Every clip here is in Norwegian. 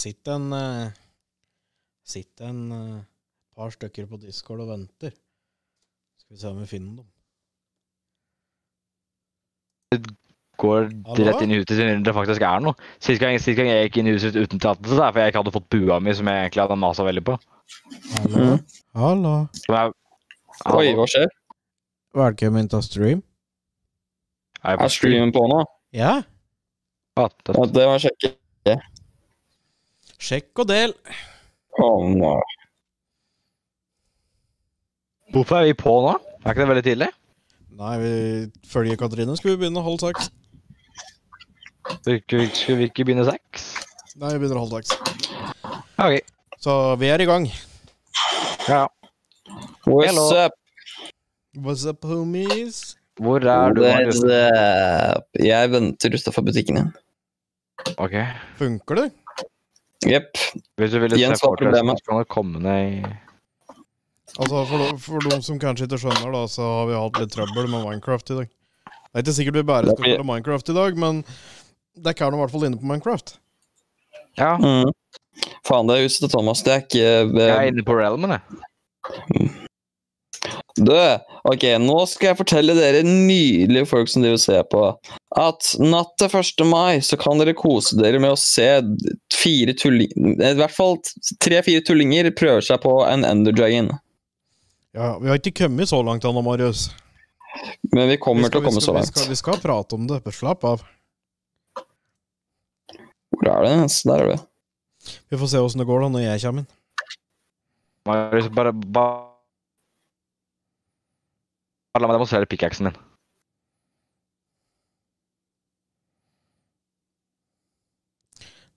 sitter en uh, Sitter en uh, par stykker på Discord og venter. Skal vi se om vi finner dem. Går Hallo? rett inn i huset siden det faktisk er noe. Sist gang, sist gang jeg gikk inn i huset uten tillatelse, så er det fordi jeg ikke hadde fått bua mi, som jeg egentlig hadde masa veldig på. Hallo? Mm. Hallo? Jeg, Oi, hva skjer? Velkommen til stream. Er Er streamen på nå? Ja, det- Ja, det må jeg sjekke. Sjekk og del. Oh, no. Hvorfor er vi på nå? Er ikke det veldig tidlig? Nei, vi følger Katrine. Skal vi begynne halv seks? Skal vi, ikke begynne seks? Nei, vi begynner halv seks. Ok. Så vi er i gang. Ja. What's Hello. up? What's up, homies? Hvor er du, Marius? Jeg venter utafor butikken igjen. Ok. Funker det? Jepp. Hvis du ville se Jens, hva er Fortress, problemet? så kan komme ned i Altså, for, de- for de som kanskje ikke skjønner, da, så har vi hatt litt trøbbel med Minecraft i dag. Det er ikke sikkert vi bare skal spille Minecraft i dag, men det er nå i hvert fall inne på Minecraft. Ja, Mm. Faen, det er huset til Thomas. Det er ikke jeg er inne på Realmen, jeg. Du, ok, nå skal jeg fortelle dere nydelige folk som driver og ser på, at natt til 1. mai så kan dere kose dere med å se fire tullinger I hvert fall tre-fire tullinger prøver seg på en Ender Dragon. Ja, vi har ikke kommet så langt ennå, Marius. Men vi Vi kommer skal, til å komme skal, så langt. vi, skal, vi skal prate om det. Slapp av. Hvor er det? Der er det. Vi får se åssen det går da når jeg kommer inn. Marius, bare, bare Bare la meg demonstrere pickaxen min.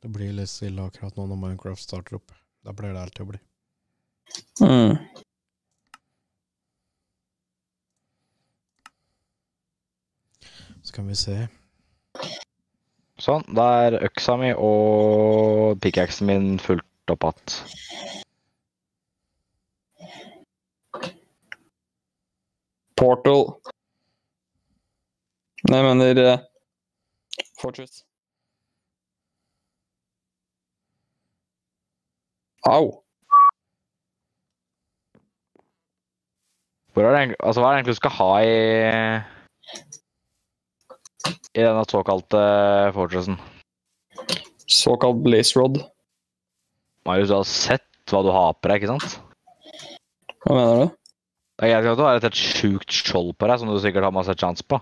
Det blir litt stille akkurat nå når Minecraft starter opp. Da pleier det alltid å bli. Mm. Så kan vi se. Sånn. Da er øksa mi og pickaxen min fullt opp igjen. Portal. Nei, jeg mener eh, Fortress. Au! Hvor er det, altså, hva er det egentlig du skal ha i I denne såkalte fortressen? Såkalt Blaze Rod. Marius, du har sett hva du har på deg, ikke sant? Hva mener du? Det er greit at du har et helt sjukt skjold på deg, som du sikkert har masse chance på.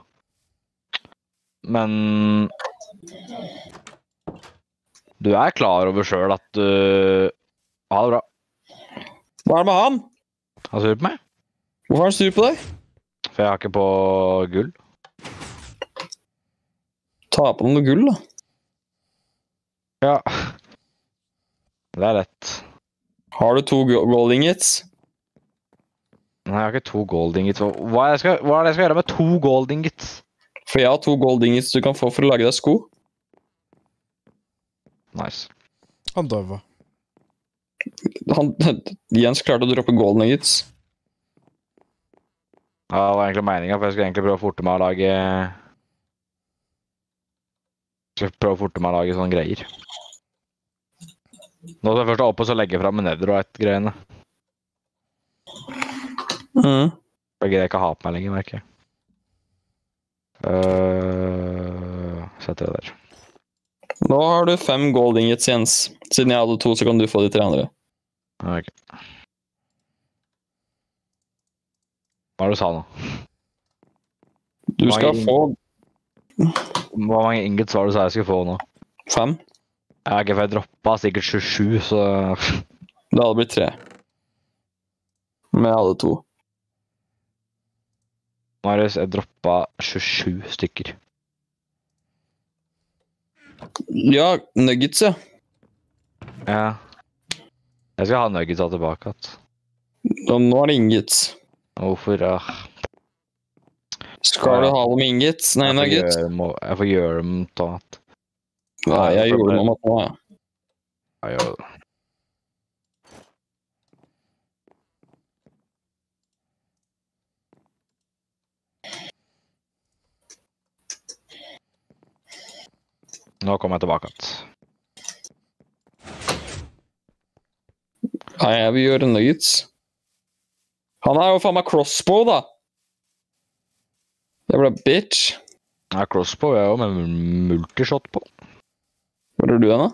Men Du er klar over sjøl at du Ha det bra. Hva er det med han? Er du sur på meg? Hvorfor er han sur på deg? For jeg har ikke på gull. Ta på noe gull, da. Ja. Det er lett. Har du to go- gold ingots? Nei, jeg har ikke to gold ingots. Hva er, det jeg skal, hva er det jeg skal gjøre med to gold ingots? For jeg har to gold ingots du kan få for å lage deg sko. Nice. Han døva. Han, Jens klarte å droppe gold nuggets. Ja, det var egentlig meninga, for jeg skulle egentlig prøve å forte meg å lage skal prøve å forte meg å lage sånne greier. Nå skal jeg først oppe og så legge fram en netherite-greiene. Mm. Det gidder jeg ikke ha på meg lenger, merker jeg. Uh, setter det der. Nå har du fem gold ingots, Jens. Siden jeg hadde to, så kan du få de tre andre. Ok. Hva er det du sa nå? Du skal få Hvor mange ingots var det du sa jeg skulle få nå? fem. Ja, ikke for jeg droppa sikkert 27, så Det hadde blitt tre. Men jeg hadde to. Marius, jeg droppa 27 stykker. Ja, nuggets, ja. Ja. Jeg skal ha nuggetsa tilbake igjen. Nå er det ingots. Hvorfor? ah, Skal du ha dem ingots? Nei, nuggets. jeg får gjøre dem til annet. Nei, jeg gjorde dem med jeg gjør det. Nå kommer jeg tilbake igjen. Jeg vil gjøre nuggets. Han er jo faen meg crossbow, da! Det ble bitch. Ja, crossbow er jo med multishot på. Hvor er du hen, da?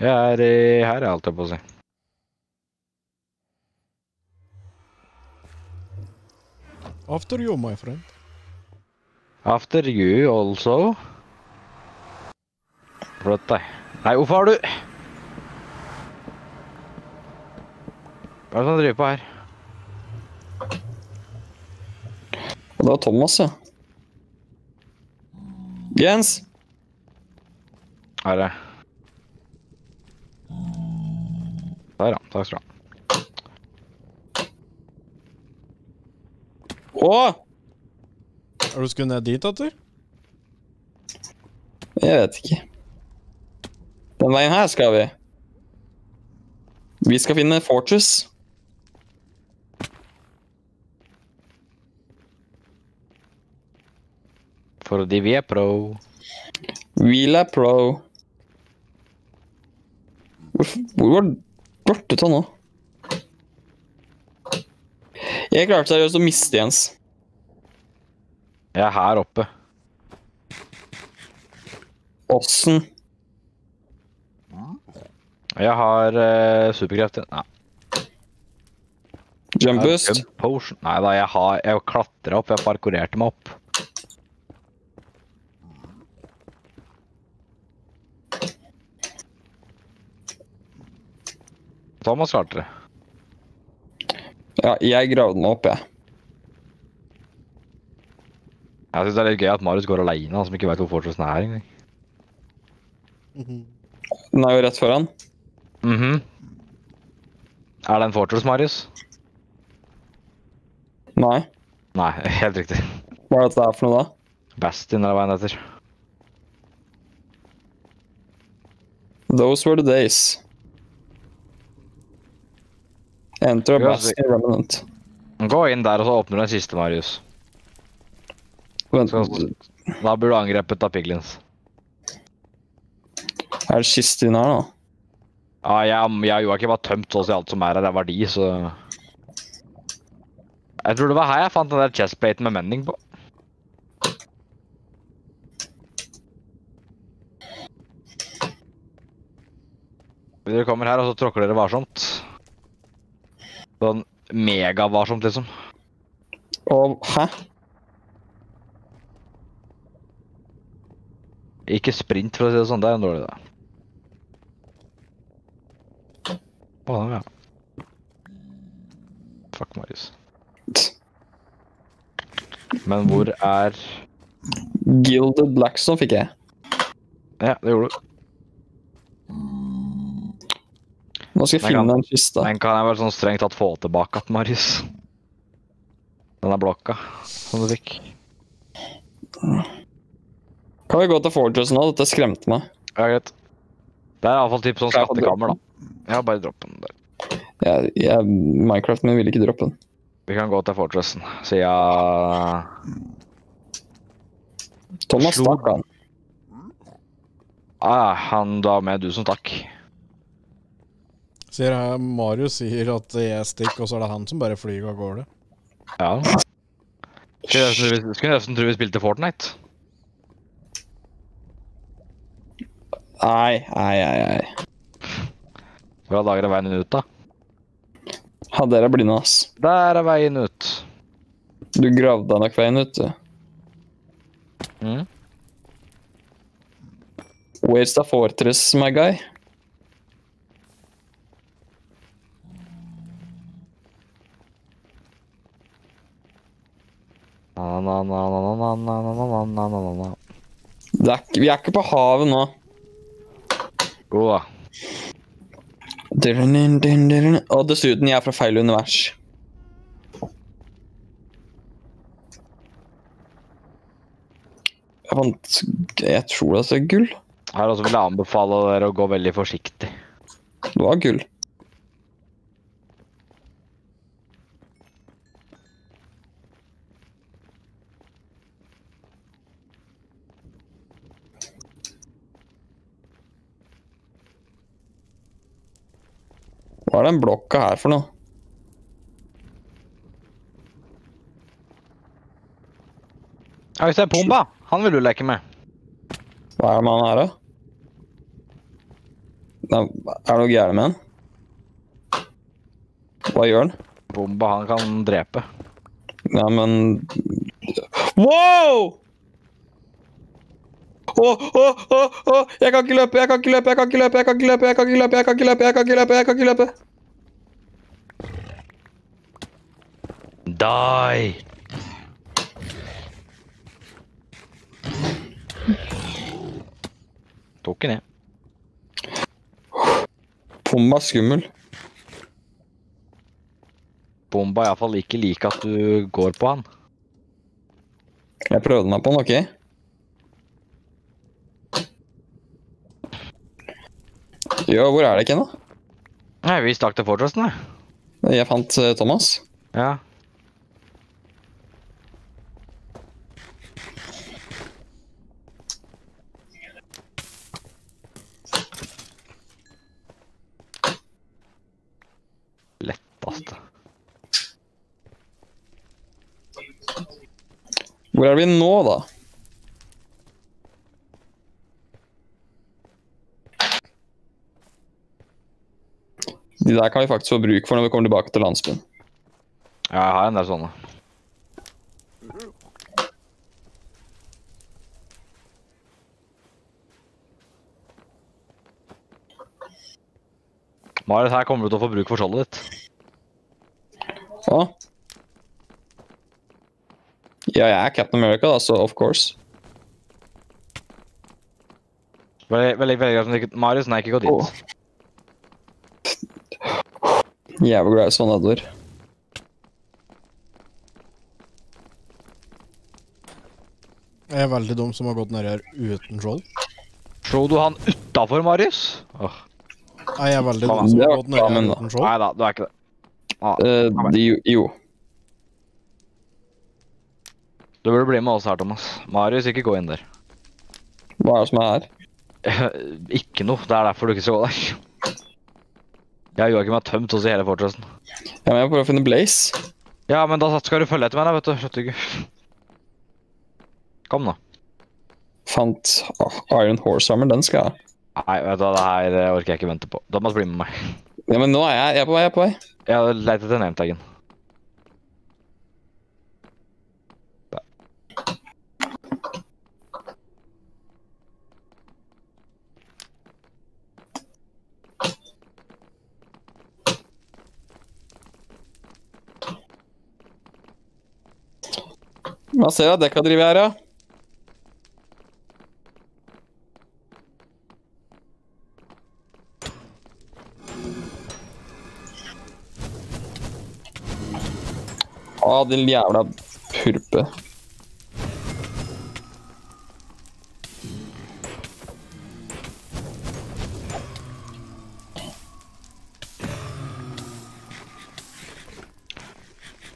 Jeg er i her, jeg holdt jeg på å si. After you, my friend. After you also. Flytt deg. Nei, hvorfor har du Hva er det som driver på her? Det var Thomas, ja. Jens! Her er det. Der, ja. Takk skal du ha. Å! Er du skulle ned dit, etter? Jeg vet ikke. Den veien her skal vi. Vi skal finne Fortress. Fordi vi er pro. Vi er pro. Hvor, hvor var Dorteta nå? Jeg klarte seriøst å miste Jens. Jeg er her oppe. Åssen? Jeg har uh, superkrefter. Nei. Jump boost? Potion. Nei da, jeg har Jeg klatra opp. Jeg parkurerte meg opp. Thomas klarte det. Ja, jeg gravde meg opp, jeg. Jeg syns det er litt gøy at Marius går aleine, han som ikke veit hvor fortsettelsen er engang. Den er jo rett foran. Mhm. Er det en fortress, Marius? Nei. Nei, helt riktig. Hva er dette her for noe, da? Bastion er veien etter. Those were the days. Enter a Bastion Remnant. Gå inn der, og så åpner du den siste, Marius. Vent, da blir du angrepet av piglins. er det kiste inn her, da? Ja, jeg, jeg og Joakim har tømt så å si alt som er her av verdi, så Jeg tror det var her jeg fant den der chestplaten med menning på. Dere kommer her, og så tråkker dere varsomt. Sånn megavarsomt, liksom. Og hæ? Ikke sprint, for å si det sånn. Det er en dårlig idé. Å, ja. Fuck, Marius. Men hvor er Gilded Blackstone fikk jeg. Ja, det gjorde du. Nå skal jeg finne kan- en kiste. Den kan jeg vel sånn strengt tatt få tilbake igjen, Marius. Den er blokka som du fikk. Kan vi gå til Fortress nå? Dette skremte meg. Ja, greit. Det er iallfall typ sånn skattekammer, da. Ja, bare droppet den der. Jeg, jeg, Minecraft min vil ikke droppe den. Vi kan gå til Fortressen, siden Thomas Slo- stakk han. ah, Han da med du som takk. Sier jeg, Marius sier at jeg stikker, og så er det han som bare flyr av gårde. Ja. Skulle nesten tro vi spilte Fortnite. Nei, nei, nei. nei. Hva dager er veien ut, da? Ja, der er blinde, ass. Der er veien ut. Du gravde nok veien ut, du. Mm. Where's the fortress, my guy? Vi er ikke på havet nå. God, da. Og dessuten, jeg er fra feil univers. Jeg fant Jeg tror det er gull. Her også vil jeg anbefale dere å gå veldig forsiktig. Det var gull. Hva er den blokka her for noe? Ja, hvis det er Pumba, han vil du leke med. Hva er det med han her, da? Er det noe gærent med han? Hva gjør han? Pumba, han kan drepe. Nei, men Wow! Å, å, å, å! Jeg kan ikke løpe, jeg kan ikke løpe, jeg kan ikke løpe, jeg kan ikke løpe, jeg kan ikke løpe, jeg kan ikke løpe, jeg kan ikke løpe, jeg kan ikke løpe. Die! Tok ikke ned. Bomba er skummel. Bomba er iallfall ikke like at du går på han. Jeg prøvde meg på han, ok? Jo, hvor er det ikke da? Nei, vi stakk til Fortressen, da. Jeg fant eh, Thomas. Ja. Lettast. Hvor er vi nå, da? De der kan vi faktisk få bruk for når vi kommer tilbake til landsbyen. Ja, jeg har en del sånne. Marit, her kommer du til å få bruk for skjoldet ditt. Hva? Ja, jeg er Captain America, da, så of course. Veldig, veldig, veldig greit om du ikke Marius, nei, ikke gå dit. Jævlig glad i sånne edder. Jeg er veldig dum som har gått ned her uten skjold. Slo du han utafor, Marius? Åh, Nei, jeg er veldig dum som har gått ned her uten uten Nei skjold. da, du er ikke det. Ah, uh, de, jo. du burde bli med oss her, Thomas. Marius, ikke gå inn der. Hva er det som er her? ikke noe. Det er derfor du ikke skal gå der. Og Joakim har tømt oss i hele fortressen. Jeg men jeg prøver å finne Blaze. Ja, men da skal du følge etter meg, da, vet du. Skjønte ikke? Kom, da. Fant Iron Horse-armor. den skal jeg ha. Nei, vet du hva, det her eh, orker jeg ikke vente på. Da må du bli med meg. Ja, men nå er jeg, jeg er på vei, jeg er på vei. Jeg har lett etter nametaggen. Hva ser jeg? Dekka driver her, ja. Å, din jævla purpe.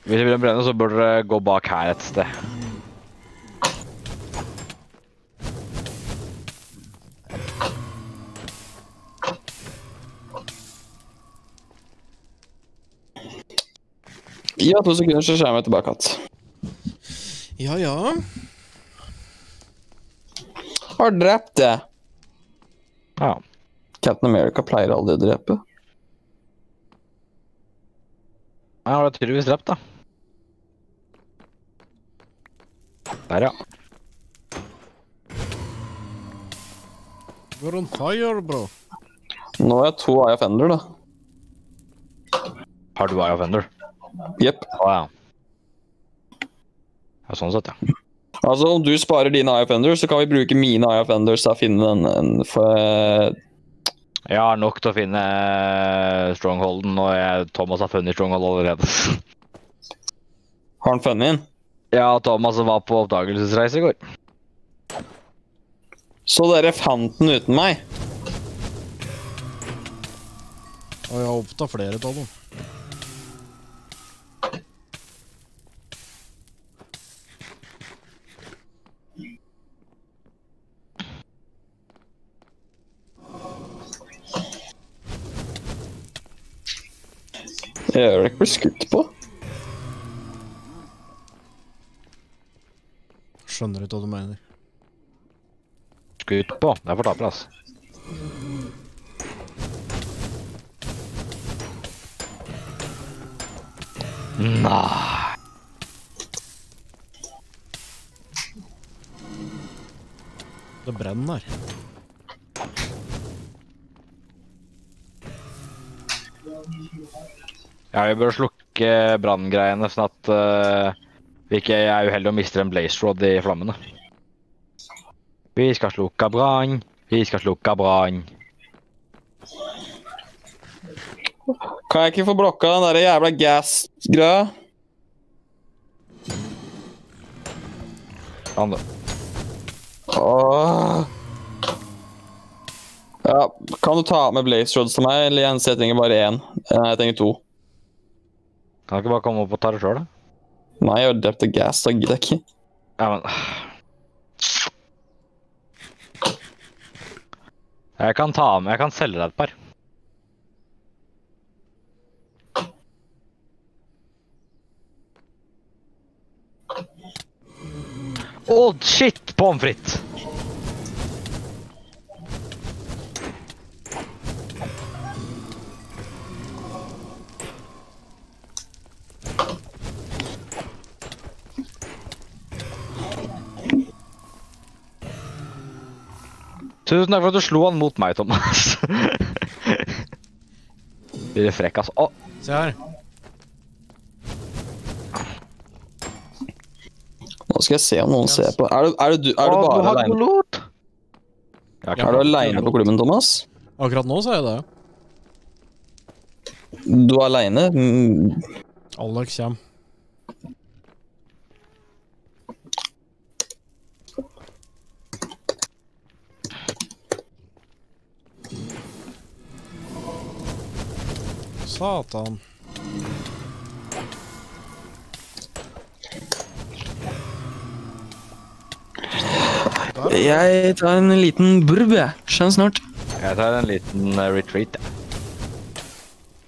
Hvis dere vil brenne, så bør dere gå bak her et sted. Ja, to sekunder, så kommer jeg tilbake igjen. Ja, ja. Har drept det. Ja. Captain America pleier aldri å drepe. Jeg har det tydeligvis drept, da. Der, ja. You're on fire, bro. Nå har jeg to Eye of Ender, da. Har du Eye of Ender? Jepp. Wow. ja. Sånn sett, ja. Altså, om du sparer dine Eye of Ender, så kan vi bruke mine Eye of Enders til å finne en, en for, Jeg har nok til å finne eh, Strongholden, og jeg, Thomas har funnet Stronghold allerede. Har han funnet inn? Ja, Thomas var på oppdagelsesreise i går. Så dere fant den uten meg? Og jeg har opptatt flere av dem. Jeg det ikke bli skutt på. Skjønner ikke hva du mener. Skutt på. Det er for taper, altså. Nei Det brenner. Ja, vi bør slukke branngreiene, sånn at uh, vi ikke er uheldige og mister en blaze rod i flammene. Vi skal slukke brann, vi skal slukke brann. Kan jeg ikke få blokka den der jævla gas-greia? Kan du? Åh. Ja, kan du ta med Blaze Rods til meg, eller Jens? Jeg trenger bare én. Jeg trenger to. Kan du ikke bare komme opp og ta det sjøl, da? Nei, jeg har drept av gas, da gidder jeg ikke. Ja, men Jeg kan ta med Jeg kan selge deg et par. Å, shit! Pommes frites! Tusen takk for at du slo han mot meg, Thomas. Blir det frekk, altså. Å, Se her. Nå skal jeg se om noen ser på. Er du, er du, er du bare aleine god. Ja, Er du alene på klubben, Thomas? Akkurat nå så er jeg det. Du er aleine? Mm, Alex kommer. Satan. Der. Jeg tar en liten burb, jeg. Skjønn snart. Jeg tar en liten eh, retreat. jeg.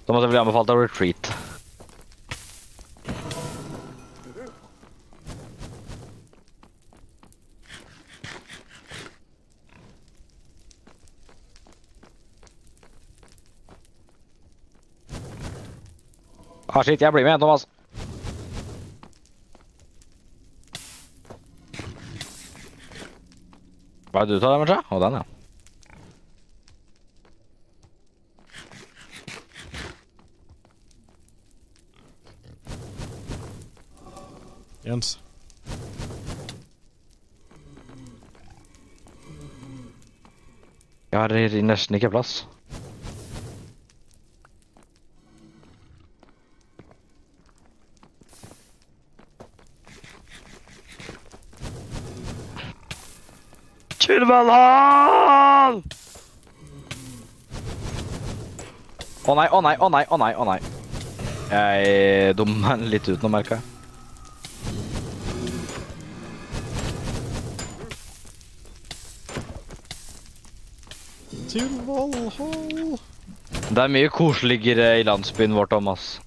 Thomas, jeg bli anbefalt av retreat. Ah, shit, jeg blir med, Thomas. Hva er det du tar, Emersa? Å, den, ja. Jens. Jeg har nesten ikke plass. Kylvalhall! Å nei, å nei, å nei, å nei, å nei. Jeg dummer meg litt ut nå, merker jeg. Til Valhall. Det er mye koseligere i landsbyen vår, Thomas.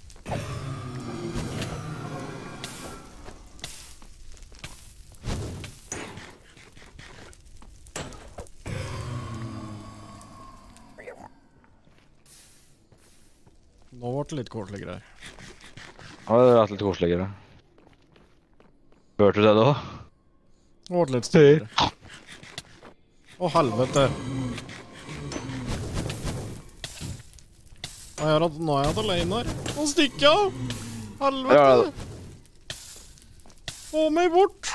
Litt koseligere her. Ja, det hadde vært litt koseligere. Hørte du det, da? Det ble litt styr. Å, helvete. Nå er jeg, nå er jeg alene her. Nå stikker jeg av. Helvete. Få meg bort.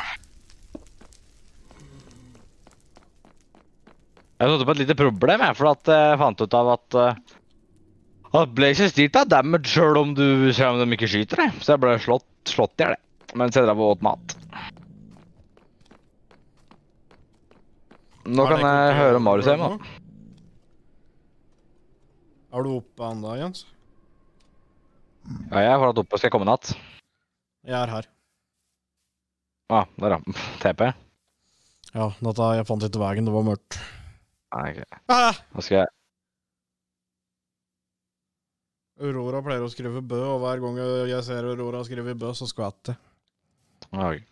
Jeg satte på et lite problem, jeg, for at jeg fant ut av at uh, at ikke stilt av damage sjøl om du selv om de ikke skyter deg. Så jeg ble slått, slått i hjel. Mens jeg drev og åt mat. Nå kan jeg høre Marius hjemme. Er du oppe ennå, Jens? Ja, jeg har vært oppe. Skal jeg komme i natt? Jeg er her. Ah, der, ja. TP? Ja, dette, jeg fant ikke veien. Det var mørkt. Nei, ikke. Ah! Nå skal jeg Aurora pleier å skrive Bø, og hver gang jeg ser Aurora skrive Bø, så skvatter jeg. Okay.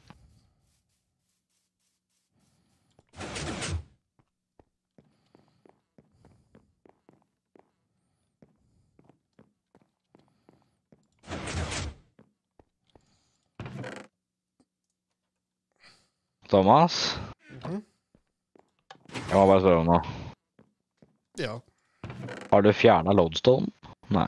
Thomas? Thomas, Mhm. jeg må bare spørre om noe. Ja. Har du fjerna lodestone? Nei.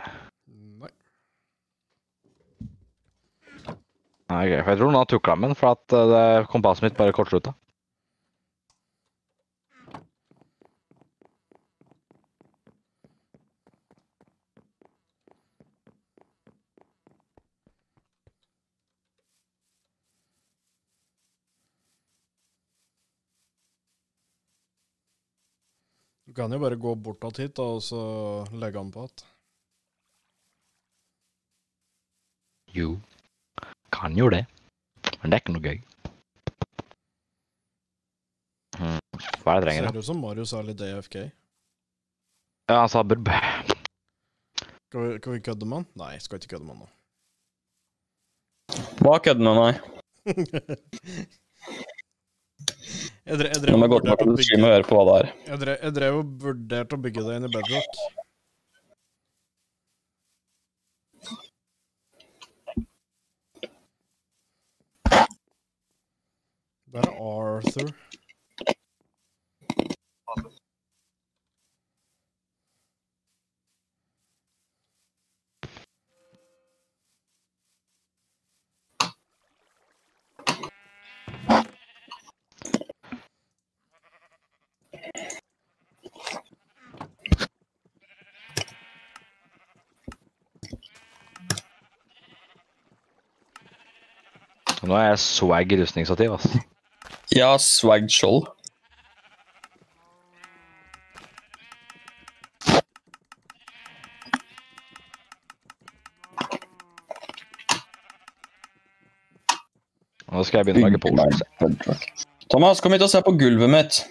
Nei, ok. For jeg tror noen har tukla med den, for at eh, kompasset mitt bare kortslutta. Du kan jo bare gå bortåt hit, da, og så legge den på igjen. Jo, kan jo det. Men det er ikke noe gøy. Hmm. Hva er det jeg trenger, Ser ut som Marius er litt AFK. Ja, han sa burb. Skal vi, skal vi kødde med han? Nei, skal ikke kødde med han nå. Hva kødder med meg? Jeg drev, jeg Nå må og jeg gå tilbake å til bygge, stream og høre på hva det er. jeg drev, jeg drev og vurderte å bygge det inn i bedrock. Der er Arthur. Nå er jeg swag rustningsstativ, ass. Har swagged skjold. Nå skal jeg begynne å lage potions. Thomas, kom hit og se på gulvet mitt.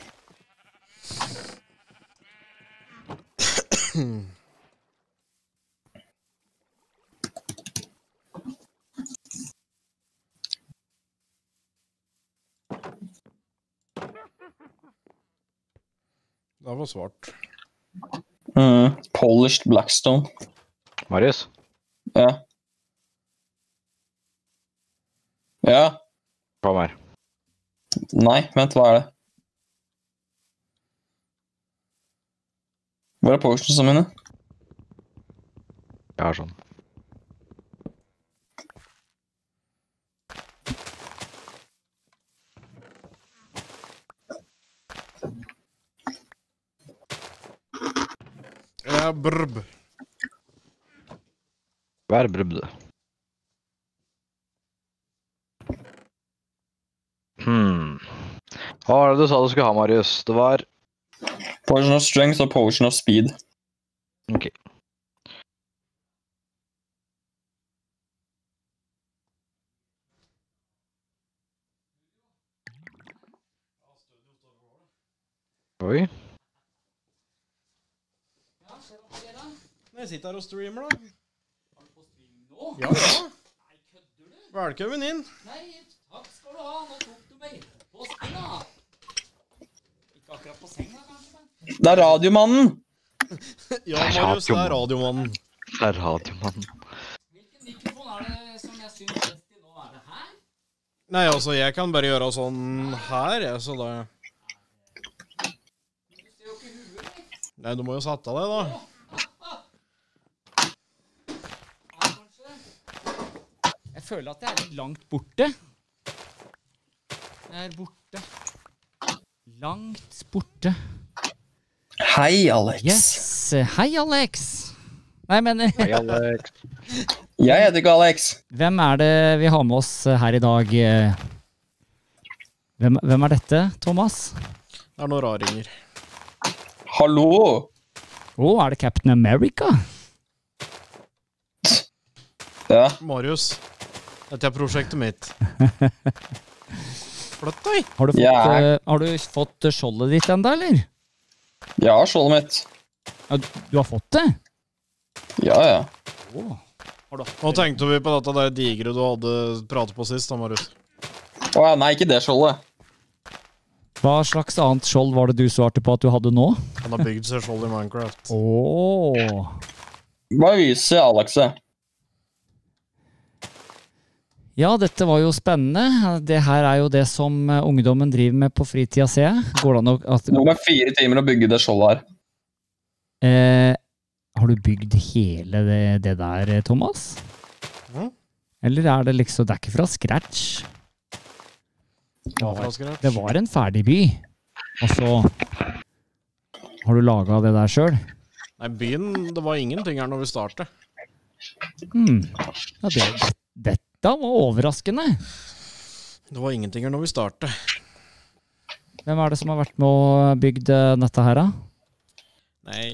Var svart. Mm. Polished blackstone. Marius, Ja. Ja. Hva mer? Nei, vent, hva er det? Hvor er potionsene mine? Jeg har sånn. Ja, brb. Vær brubb. Hmm. Hva var det du sa du skulle ha, Marius? Det var Potion of strength og potion of speed. Ok. Oi. Jeg sitter her og streamer, da. Ja, ja. Velkommen inn. Nei, takk skal du ha. Nå tok du meg på senga. Ikke akkurat på senga, kanskje. men- Det er radiomannen! Ja, Marius, det er radiomannen. Det er radiomannen. Hvilken mikrofon er det som jeg syns best i nå? Er det her? Nei, altså, jeg kan bare gjøre sånn her, jeg, så da Du ser jo ikke huet mitt. Nei, du må jo sette deg, da. Her, kanskje. Jeg føler at jeg er litt langt borte. Jeg er borte. Langt borte. Hei, Alex. Yes. Hei, Alex. Nei, men Hei, Alex. Jeg heter ikke Alex. hvem er det vi har med oss her i dag? Hvem, hvem er dette, Thomas? Det er noen raringer. Hallo! Å, er det Captain America? Ja. Marius, dette er prosjektet mitt. Flott, oi! Har du fått, yeah. uh, har du fått skjoldet ditt enda, eller? Ja, skjoldet mitt. Ja, du- du har fått det? Ja, ja. Oh. Har Nå tenkte vi på dette der digre du hadde pratet på sist, da, Marius. Å ja, nei, ikke det skjoldet. Hva slags annet skjold var det du svarte på at du hadde nå? Han har bygd seg skjold i Minecraft. Åh. Bare vise Alexe. Ja, dette var jo spennende. Det her er jo det som eh, ungdommen driver med på fritida, ser jeg. Går det an å at, Det tok fire timer å bygge det skjoldet her. eh, Har du bygd hele det, det der, eh, Thomas? Mm. Eller er det liksom Det er ikke fra scratch? Det var. Det var en ferdig by, og så har du laga det der sjøl? Nei, byen Det var ingenting her når vi startet. Mm. Ja, det, dette var overraskende. Det var ingenting her når vi startet. Hvem er det som har vært med og bygd eh, dette her, da? Nei,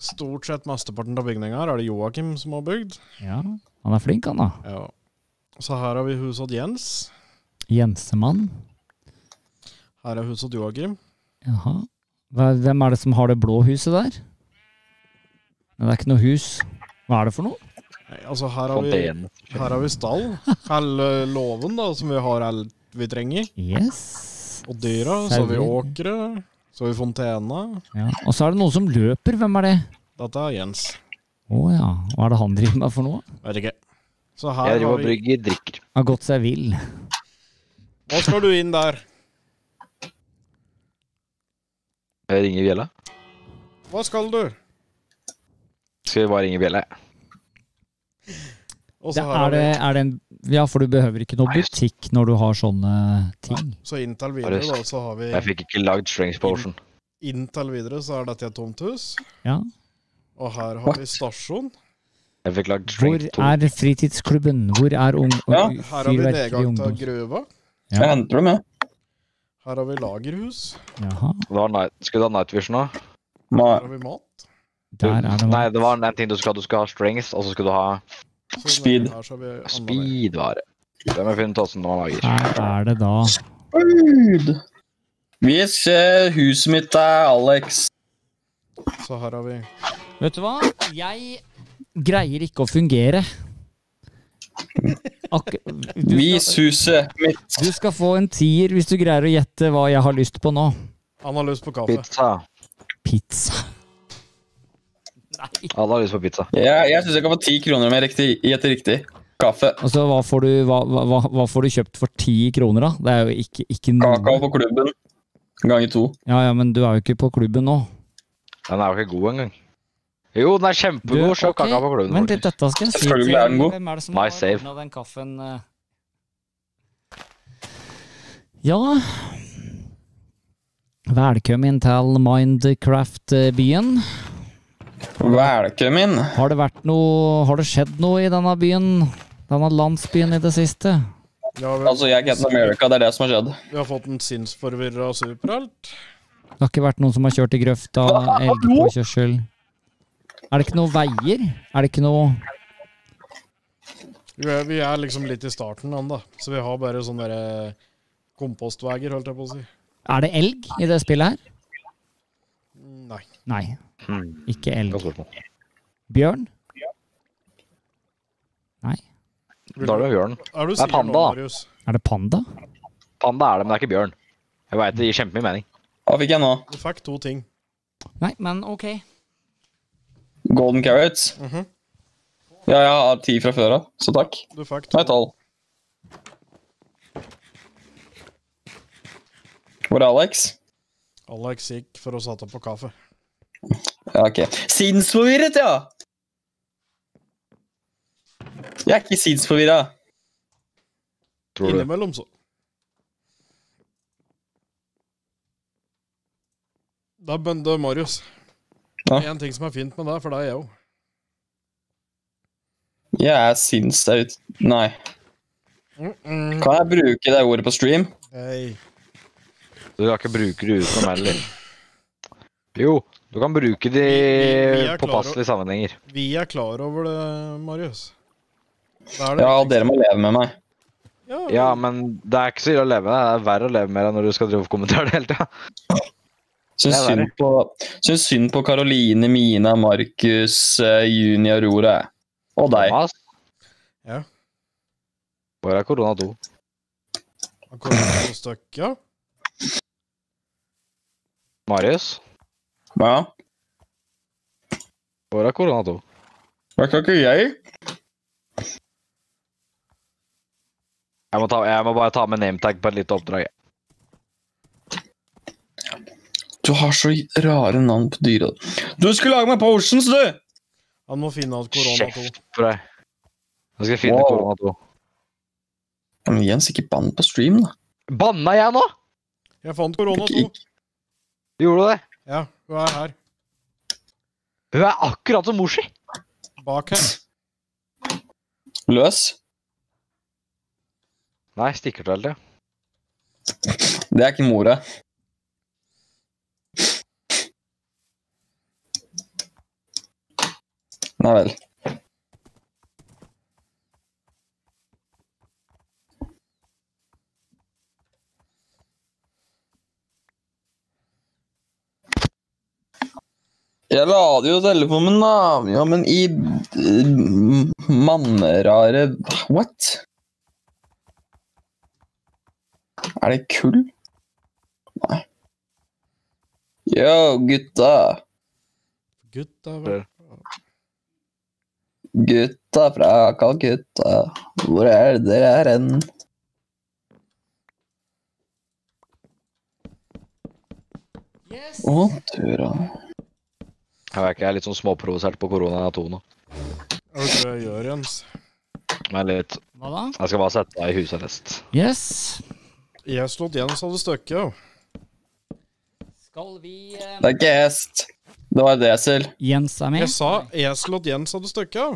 stort sett mesteparten av bygninga her er det Joakim som har bygd. Ja, han er flink, han da. Ja. Så her har vi huset Jens. Jensemann. Her er huset Joakim. Jaha. Hvem er det som har det blå huset der? Det er ikke noe hus. Hva er det for noe? Altså her har vi, her har vi stall. Hele låven da, som vi har alt vi trenger. Yes. Og dyra. Så har vi åkre. Så har vi fontena. Ja. Og så er det noen som løper. Hvem er det? Dette er Jens. Å ja. Hva er det han driver med for noe? Vet ikke. Så her Jeg driver har og vi brygger drikker. Har gått seg vill. Hva skal du inn der? Jeg ringer bjella. Hva skal du? Skal vi bare ringe bjella? jeg? Og Det, så her har er, det, er det en Ja, for du behøver ikke noe butikk når du har sånne ting. Så inntil videre, da, så har vi Jeg fikk ikke lagd strength potion. Inntil videre så er dette et tomt hus. Ja. Og her har vi stasjon. Jeg fikk lagd Hvor strength 2. er fritidsklubben? Hvor er ung... Ja, Her har vi nedgang til gruva. Ja. Jeg Ja. henter dem, jeg. Her har vi lagerhus. Jaha. Skulle du ha night vision nå? Nei. Her har vi mat. Der er det Nei, det var en ting du skal ha. Du skal ha strength, og så skal du ha Speed. Speed, vi speedvare. Det må jeg finne ut åssen man lager. Her er det da Speed! Vis eh, huset mitt er Alex. Så her har vi Vet du hva? Jeg greier ikke å fungere. Ak du, Vis skal, huset mitt. du skal få en tier hvis du greier å gjette hva jeg har lyst på nå. Han har lyst på kaffe. Pizza. Pizza. Nei. Alle har lyst på pizza. Jeg, jeg syns jeg kan få ti kroner om jeg gjetter riktig. Kaffe. Altså, hva får, du, hva, hva, hva får du kjøpt for ti kroner, da? Det er jo ikke, ikke Kakao på klubben. Ganger to. Ja, ja, men du er jo ikke på klubben nå. Den er jo ikke god engang. Jo, den er kjempegod. Kjøp ok, kakao på klubben. Vent litt, dette skal jeg si god. Hvem er det som My har save. den kaffen? eh? Ja Velkommen til Mindcraft-byen. Velkommen. Har det vært noe Har det skjedd noe i denne byen? Denne landsbyen i det siste? Ja, vi, Altså, jeg er Captain America. Det er det som har skjedd. vi har fått en sinnsforvirra superhelt. Det har ikke vært noen som har kjørt i grøfta? Elgpåkjørsel? Er det ikke noe veier? Er det ikke noe Vi er, vi er liksom litt i starten ennå, så vi har bare sånne eh, kompostveier, holdt jeg på å si. Er det elg i det spillet her? Nei. Nei, ikke elg. Bjørn? Nei. Da er det bjørn. Er du Det er panda, da. Er det panda? Panda er det, men det er ikke bjørn. Jeg veit det gir kjempemye mening. Hva fikk jeg nå? Du fikk to ting. Nei, men ok. Golden carrots. Mhm. Ja, jeg har ti fra før av, så takk. Du fikk Nei, to. tolv. Hvor er Alex? Alex gikk for å sette på kaffe. Ok. Sinnsforvirret, ja! Jeg er ikke sinnsforvirra. Tror du? Innimellom, så. Da bønde Marius. Ja. En ting som er fint med deg, for det er jeg òg. Jeg er sinnsdaut. Nei. Mm Kan jeg bruke det ordet på stream? Nei. Du har ikke bruke det uten meg melde. Jo, du kan bruke de Vi- vi er på klare- passelige sammenhenger. Vi er klar over det, Marius. Det det Ja, og dere må leve med meg. Ja, Ja, men det er ikke så ille å leve med. Det er verre å leve med deg når du skal drive og kommentere det hele tida. Syns synd på Syns synd på Karoline, Mina, Markus, Junior, Juni og Aurora. Og deg. Thomas, Ja. hvor er korona 2? Han kommer to stykker. Marius, Ja. hvor er korona 2? Hva kan ikke jeg? Jeg må, ta, jeg må bare ta med nametag på et lite oppdrag. Du har så rare navn på dyra. Du skulle lage meg potions, du! Han må finne alt korona 2. Kjeft på deg. Nå skal jeg finne Wow. korona 2. Men Jens, ikke bann på stream, da. Banna jeg nå? Jeg fant korona 2. Gjorde du det? Ja, hun er her. Hun er akkurat som Moshi. Bak her. Løs. Nei, stikkerteltet. Det er ikke mora. Nei vel. Jeg lader jo telefonen, da. Ja, men i mannerare What? Er det kull? Nei. Yo, gutta. Gutta vel. Gutta fra Calcutta. Hvor er det dere er hen? Yes. Å, døra. Jeg vet ikke, jeg er litt sånn småprovosert på korona 2 nå. Hva er det jeg gjør, Jens? Men litt Hva da? Jeg skal bare sette deg i husarrest. Yes. Jeg slått Jens hadde stykket, jo. Skal vi eh, Det er ikke hest. Det var et selv. Jens er med? Jeg sa eselet har Jens hadde støkket jo.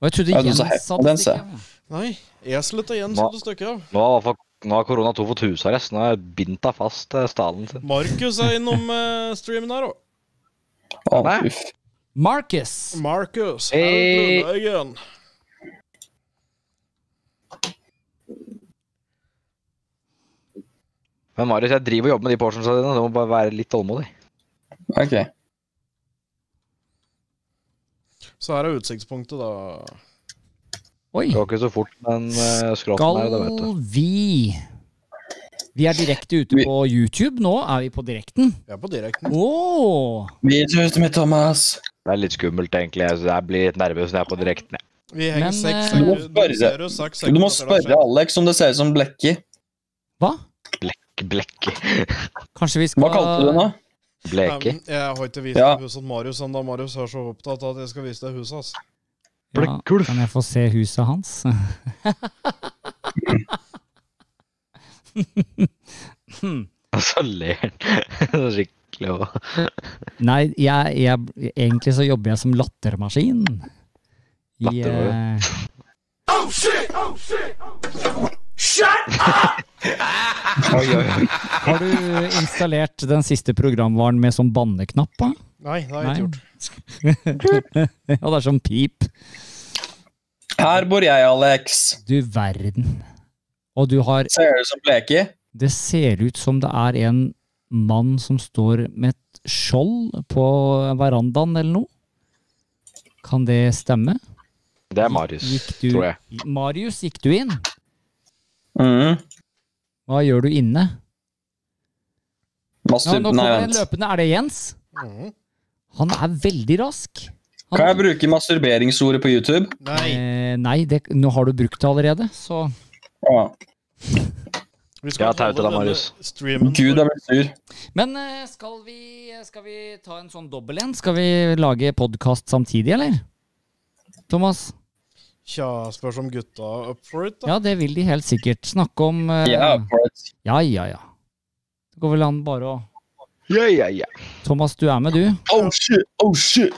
Og jeg trodde Ja, du Jens sa hei. hadde Den stikket. Nei, eselet til Jens Hva? hadde støkket jo. Nå har, i hvert fall- nå har korona 2 fått husarrest. Nå er jeg bindt av fast til stallen sin. Markus er innom eh, streamen her òg. Å, Nei. uff. Marcus. Markus, Hey. er Men Marius, jeg driver og jobber med de portionsa dine. Du må bare være litt tålmodig. Ok. Så her er utsiktspunktet, da. Oi. Det går ikke så fort, men uh, skråten her, det vet du. Skal vi Vi er direkte ute på YouTube nå. Er vi på direkten? Vi er på direkten. Åh! Vis huset mitt, Thomas. Det er litt skummelt, egentlig. Jeg, blir litt nervøs når jeg er på direkten. Vi henger Men, seks eh, Du må sekunder. spørre- seks Du må spørre Alex om det ser ut som Blekki. Hva? Blekke. Kanskje vi skal Hva kalte du det nå? Bleki. Nei, Jeg har ikke vist Ja. huset til Marius ennå. Marius er så opptatt av at jeg skal vise deg huset hans. Ja, kan jeg få se huset hans? Og så ler han skikkelig òg. Nei, jeg, jeg, egentlig så jobber jeg som lattermaskin. I, Latter, hva eh, Oi, oi, oi. har du installert den siste programvaren med sånn banneknapp? da? Nei, det har jeg ikke gjort. Og det er sånn pip. Her bor jeg, Alex. Du verden. Og du har Ser ut som bleke? Det ser ut som det er en mann som står med et skjold på verandaen eller noe. Kan det stemme? Det er Marius, du, tror jeg. Marius, gikk du inn? Mm. Hva gjør du inne? Ja, Mastur... nå kommer en vent. løpende. Er det Jens? Mm. Han er veldig rask. Han, Kan jeg bruke masturberingsordet på YouTube? Nei, eh, nei, det, nå har du brukt det allerede, så Ja. Vi skal Ja, til deg, holde Marius. streamen Gud, jeg blir sur. Men eh, skal vi, skal vi ta en sånn dobbel en? Skal vi lage podkast samtidig, eller? Thomas? Tja, spørs om gutta er up for it, da. Ja, det vil de helt sikkert. Snakke om eh, Ja, for it. Ja, ja, ja. Det går vel an bare å Ja, ja, ja. Thomas, du er med, du? Oh shit, oh shit.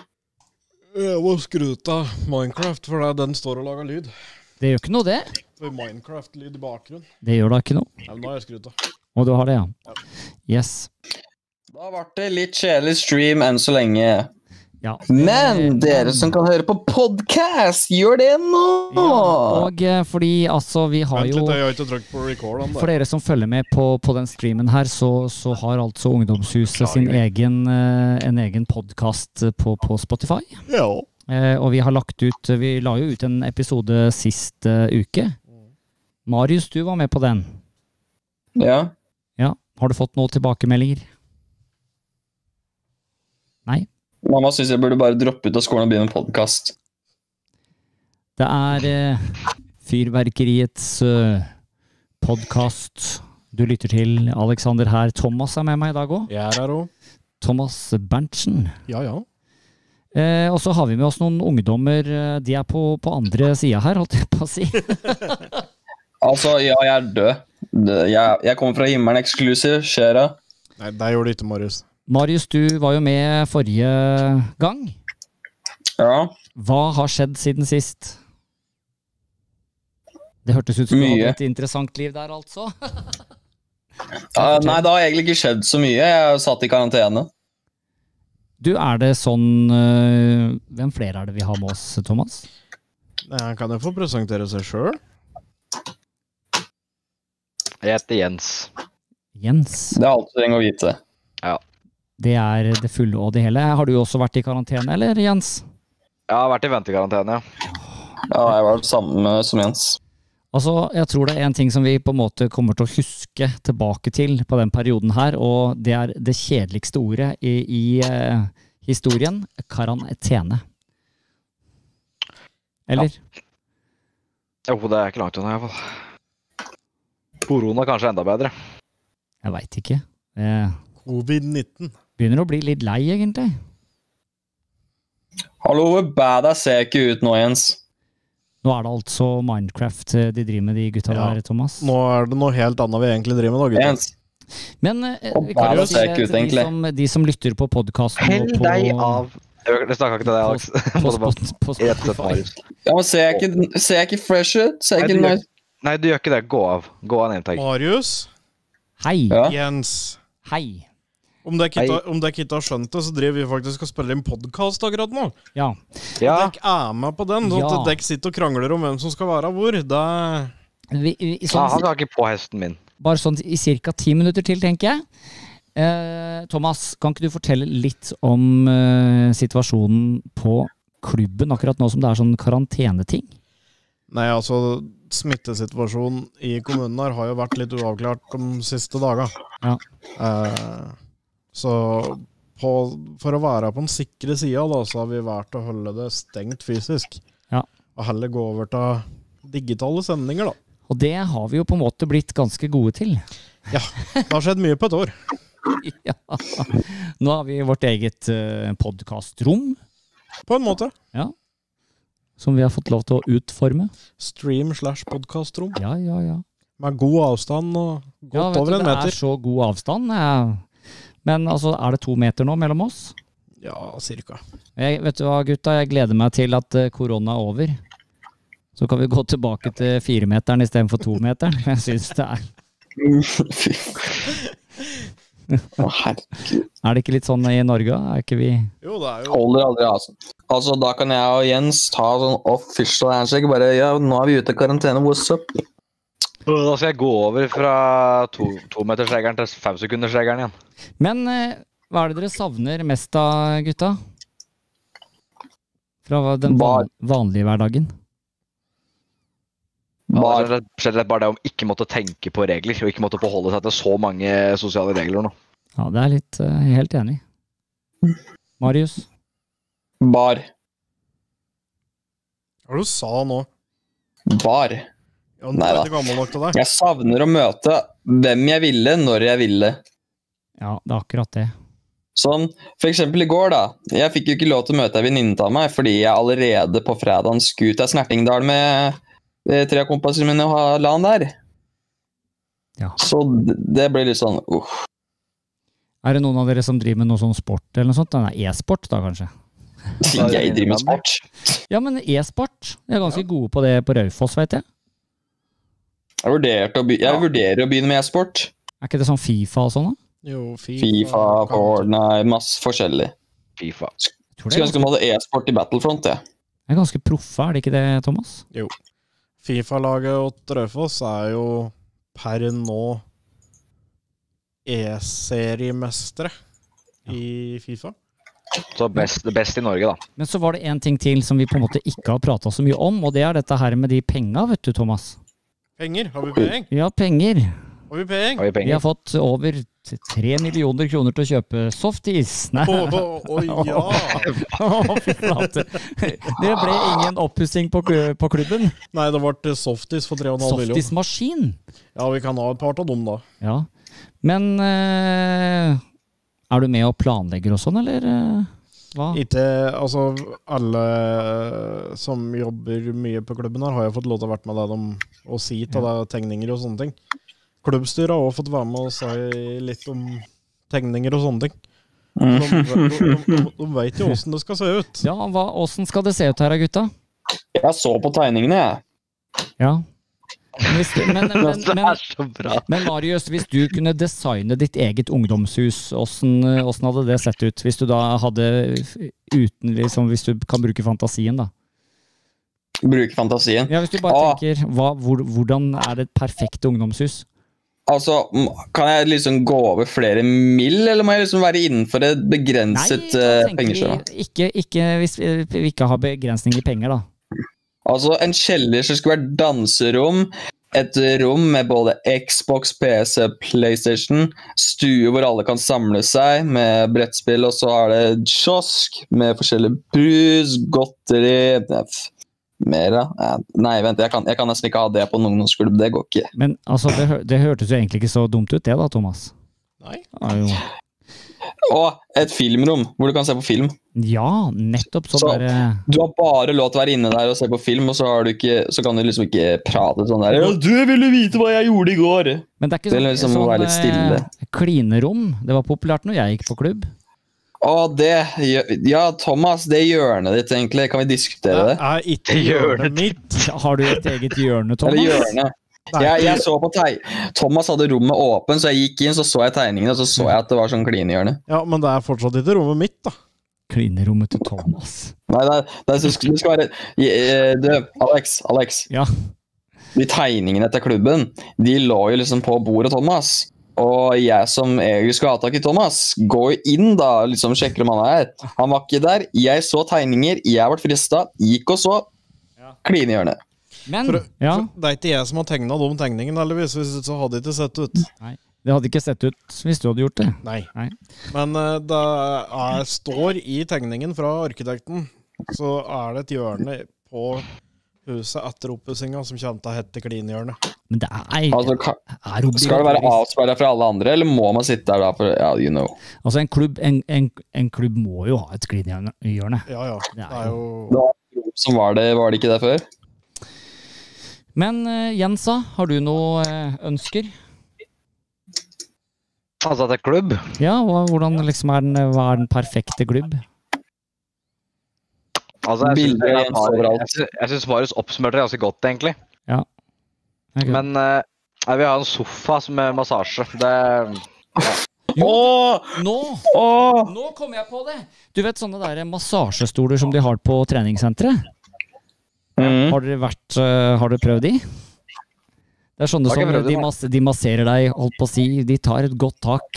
Jeg må skru ut av Minecraft, for det den står og lager lyd. Det gjør ikke noe, det. Minecraft-lyd i bakgrunnen. Det gjør da ikke noe. Nei, men nå har jeg skrudd av. Og du har det, ja. Yes. Da ble det litt kjedelig stream enn så lenge. Ja. Men dere som kan høre på podkast, gjør det nå! ja, Og eh, fordi altså, vi har Vent jo litt, jeg har ikke på record. For dere som følger med på, på den streamen her, så, så har altså Ungdomshuset sin egen, eh, en egen podkast på, på Spotify. Ja. Eh, og vi har lagt ut Vi la jo ut en episode sist uh, uke. Marius, du var med på den. Ja. Ja. Har du fått noen tilbakemeldinger? Nei? Mamma syns jeg burde bare droppe ut av skolen og begynne med podkast. Det er eh, Fyrverkeriets eh, podkast du lytter til. Alexander her. Thomas er med meg i dag òg. Jeg er her òg. Thomas Berntsen. Ja ja. Eh, og så har vi med oss noen ungdommer. eh, De er på, på andre sida her, holdt jeg på å si. Altså, ja, jeg er død. Jeg, jeg kommer fra himmelen eksklusiv. Skjera. Nei, det gjorde du ikke, Marius. Marius, du var jo med forrige gang. Ja. Hva har skjedd siden sist? Det hørtes ut som du hadde et interessant liv der, altså. Nei, det har egentlig ikke skjedd så mye. Jeg er satt i karantene. Du, er det sånn uh, Hvem flere er det vi har med oss, Thomas? Nei, Han kan jo få presentere seg sjøl. Jeg heter Jens. Jens. Det er alt du trenger å vite. Det er det fulle og det hele. Har du også vært i karantene, eller, Jens? Jeg har vært i ventekarantene, ja. Ja, jeg var det samme som Jens. Altså, jeg tror det er en ting som vi på en måte kommer til å huske tilbake til på den perioden her, og det er det kjedeligste ordet i, i uh, historien karantene. Eller? Jo, det er ikke langt unna, iallfall. Korona kanskje enda bedre. Jeg veit ikke. Eh, Covid-19. begynner å bli litt lei, egentlig. Hallo, hvor badass ser jeg ikke ut nå, Jens? Nå er det altså Minecraft eh, de driver med, de gutta Ja. der, Thomas. Nå er det noe helt annet vi egentlig driver med, da, gutta. Jens, Men eh, vi kan jo si til de som, de som lytter på podkasten Hell deg av Jeg snakka ikke til deg, Alex. på, På, på, på på, på, på, på, ja, men ser jeg ikke, fresh ut? Ser jeg ikke nice Nei, du gjør ikke det. Gå av. Gå av en inntag. Marius, Hei. Ja. Jens. Hei. Om dere ikke, om ikke har skjønt det, så driver vi faktisk og spiller inn podkast akkurat nå. Ja. Ja, Dere er med på den. Sånn Ja. dere sitter og krangler om hvem som skal være hvor. Det Vi, vi, ja sånn, han har ikke på hesten min. bare sånn i ca. ti minutter til, tenker jeg. Eh, Thomas, kan ikke du fortelle litt om eh, situasjonen på klubben akkurat nå som det er sånn karanteneting? Nei, altså Smittesituasjonen i kommunen her har jo vært litt uavklart de siste dagene. Ja. Eh, så på, for å være på den sikre sida, da, så har vi valgt å holde det stengt fysisk. Ja. Og heller gå over til digitale sendinger, da. Og det har vi jo på en måte blitt ganske gode til. Ja. Det har skjedd mye på et år. ja. Nå har vi vårt eget uh, podkastrom, På en måte. Som vi har fått lov til å utforme. Stream slash podkastrom. Ja, ja, ja. Med god avstand og godt ja over du, en det er så god avstand. Men altså, er det to meter nå mellom oss? Ja, cirka. Jeg, vet du hva, gutta, jeg gleder meg til at eh, korona er over. Så kan vi gå tilbake til firemeteren istedenfor tometeren. Jeg syns det er Å, herregud. Er det ikke litt sånn i Norge? Er ikke vi Jo, det er jo Holder aldri, altså. Altså, Da kan jeg og Jens ta sånn official handshake. Bare ja, nå er vi ute av karantene, what's up? Da skal jeg gå over fra to- tometersregelen til femsekundersregelen igjen. Men eh, hva er det dere savner mest da, gutta? Fra den van vanlige hverdagen? Bar. Bare, og bare det om ikke måtte tenke på regler, og ikke måtte forholde seg til så mange sosiale regler nå. Ja, det er litt uh, helt enig. Marius? Bar. Hva var det du sa nå? Bar. Ja, Nei det. Jeg savner å møte hvem jeg ville, når jeg ville. Ja, det er akkurat det. Sånn, for eksempel i går, da. Jeg fikk jo ikke lov til å møte ei venninne av meg fordi jeg allerede på fredagen skulle til Snertingdal med tre av kompisene mine ha LAN der. Ja. Så det ble litt sånn uff. Er det noen av dere som driver med noe sånn sport eller noe sånt? Nei, e-sport da, kanskje? Jeg driver med sport. Ja, men e-sport. Jeg er ganske gode på det på Raufoss, vet jeg. Jeg, å jeg Ja. vurderer å begynne med e-sport. Er ikke det sånn Fifa og sånn, da? Jo, FIFA, Fifa, Fortnite, masse forskjellig. Fifa. Skulle ønske de hadde e-sport i Battlefront, jeg. er ganske proffe, er det ikke det, Thomas? Fifa-laget til Raufoss er jo per nå E-seriemestere i Fifa. Så best, best i Norge, da. Men så var det en ting til som vi på en måte ikke har prata så mye om, og det er dette her med de penga, vet du, Thomas. Penger? Har vi penger? Ja, penger. Har vi penger? Har vi Vi har fått over tre millioner kroner til å kjøpe softis. Nei. Oh, oh, oh ja! Å. Det ble ingen oppussing på, på klubben. Nei, det ble softis for 3,5 millioner. Softismaskin. Ja, vi kan ha et par av dem, da. Ja. Men eh, er du med og planlegger og sånn, eller eh, hva? Ikke Altså, alle som jobber mye på klubben her, har jo fått lov til å være med det de, og si til deg tegninger og sånne ting. Klubbstyret har også fått være med og si litt om tegninger og sånne ting. De, de, de, de, veit jo åssen det skal se ut. Ja, Åssen skal det se ut her, gutta? Jeg så på tegningene, jeg. Ja. Men, hvis du, men, men, men, så bra. men Marius, hvis du kunne designe ditt eget ungdomshus, åssen åssen hadde det sett ut? Hvis du da hadde uten liksom, Hvis du kan bruke fantasien, da. Bruke fantasien. Ja, Hvis du bare Åh. tenker hva, hvor, Hvordan er det et perfekt ungdomshus? Altså, Kan jeg liksom gå over flere mill., eller må jeg liksom være innenfor et begrenset Nei, tenker pengeskjema? ikke, ikke hvis vi ikke har begrensning i penger, da. Altså, en kjeller som skulle være danserom, et rom med både Xbox, PC, PlayStation, stue hvor alle kan samle seg med brettspill, og så er det kiosk med forskjellige brus, godteri Mer, da? Nei, vent, jeg kan, jeg kan nesten ikke ha det på en ungdomsklubb. Det går ikke. Men altså, det, det hørtes jo egentlig ikke så dumt ut, det da, Thomas. Nei. Ah, jo. Og et filmrom hvor du kan se på film. ja nettopp. Så Så- bare Du har bare lov til å være inne der og se på film, og så, har du ikke, så kan du liksom ikke prate sånn der Ja, du ville vite hva jeg gjorde i går! Men det er ikke Det sånn, er liksom være litt stille. eh, klinerom. Det var populært når jeg gikk på klubb. Å, det Ja, Thomas, det hjørnet ditt, egentlig. Kan vi diskutere Det er ikke hjørnet mitt. Har du et eget hjørne, Thomas? Eller hjørnet. Er Jeg, jeg så på teg Thomas hadde rommet åpen, så jeg gikk inn, så så jeg tegningene, og så så jeg at det var sånn klinehjørne. Ja, men det er fortsatt ikke rommet mitt, da. Klinerommet til Thomas. Nei, det, det, det skal være Eh, Du, Alex, Alex. Ja. De tegningene til klubben, de lå jo liksom på bordet, Thomas. Og jeg som egentlig skulle ha tak i Thomas, går jo inn da, liksom sjekker om han er her. Han var ikke der. Jeg så tegninger, jeg ble frista, gikk og så. Ja. Klinehjørne. Men For, ja, for det er ikke jeg som har tegna de tegningene, heldigvis. Hvis så hadde det ikke sett ut. Nei. det hadde ikke sett ut hvis du hadde gjort det. Nei. Nei. Men uh, det er, står i tegningen fra arkitekten, så er det et hjørne på huset etter oppussinga som kommer til å hete Klinhjørnet. Men det er, Altså, kan, er skal det være avsperra fra alle andre, eller må man sitte der da for Ja, you know. Altså, en klubb, en, en, en klubb må jo ha et klinehjørne. Ja ja. Det Det er er jo Som var det, var det ikke det før? Men uh, Jensa, har du noe eh, ønsker? Altså til klubb? Ja, hva, hvordan liksom er den, hva er den perfekte klubb? Altså, jeg syns- Bilder av Jens jeg Jeg syns Marius oppsummerte det ganske godt, egentlig. Ok. Men uh, jeg vil ha en sofa som med massasje. Det Jo, Åh! nå, Åh! nå kom jeg på det! Du vet sånne der massasjestoler som de har på treningssenteret? Mm. Har dere vært uh, Har dere prøvd de? Det er sånne som de, mas de masserer deg, holdt på å si. De tar et godt tak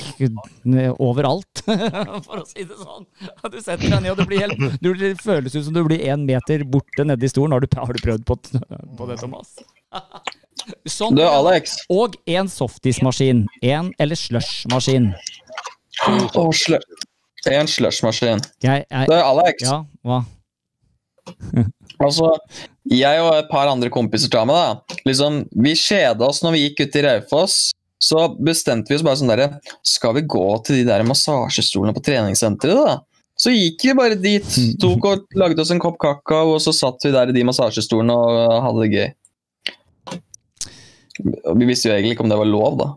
overalt, for å si det sånn. Du setter deg ned, og det blir helt du, Det føles ut som du blir én meter borte nedi stolen. Har du, har du prøvd på, på det, Thomas? Sånn. Du, Alex. Og en softismaskin. En eller slushmaskin. Oh, sl En slushmaskin. Du, Alex. Ja, hva? Altså, jeg og et par andre kompiser tar med, da. Liksom, vi kjeda oss når vi gikk ut i Raufoss. Så bestemte vi oss bare sånn derre Skal vi gå til de der massasjestolene på treningssenteret, da? Så gikk vi bare dit, tok og lagde oss en kopp kakao, og så satt vi der i de massasjestolene og hadde det gøy. Vi visste jo egentlig ikke om det var lov, da.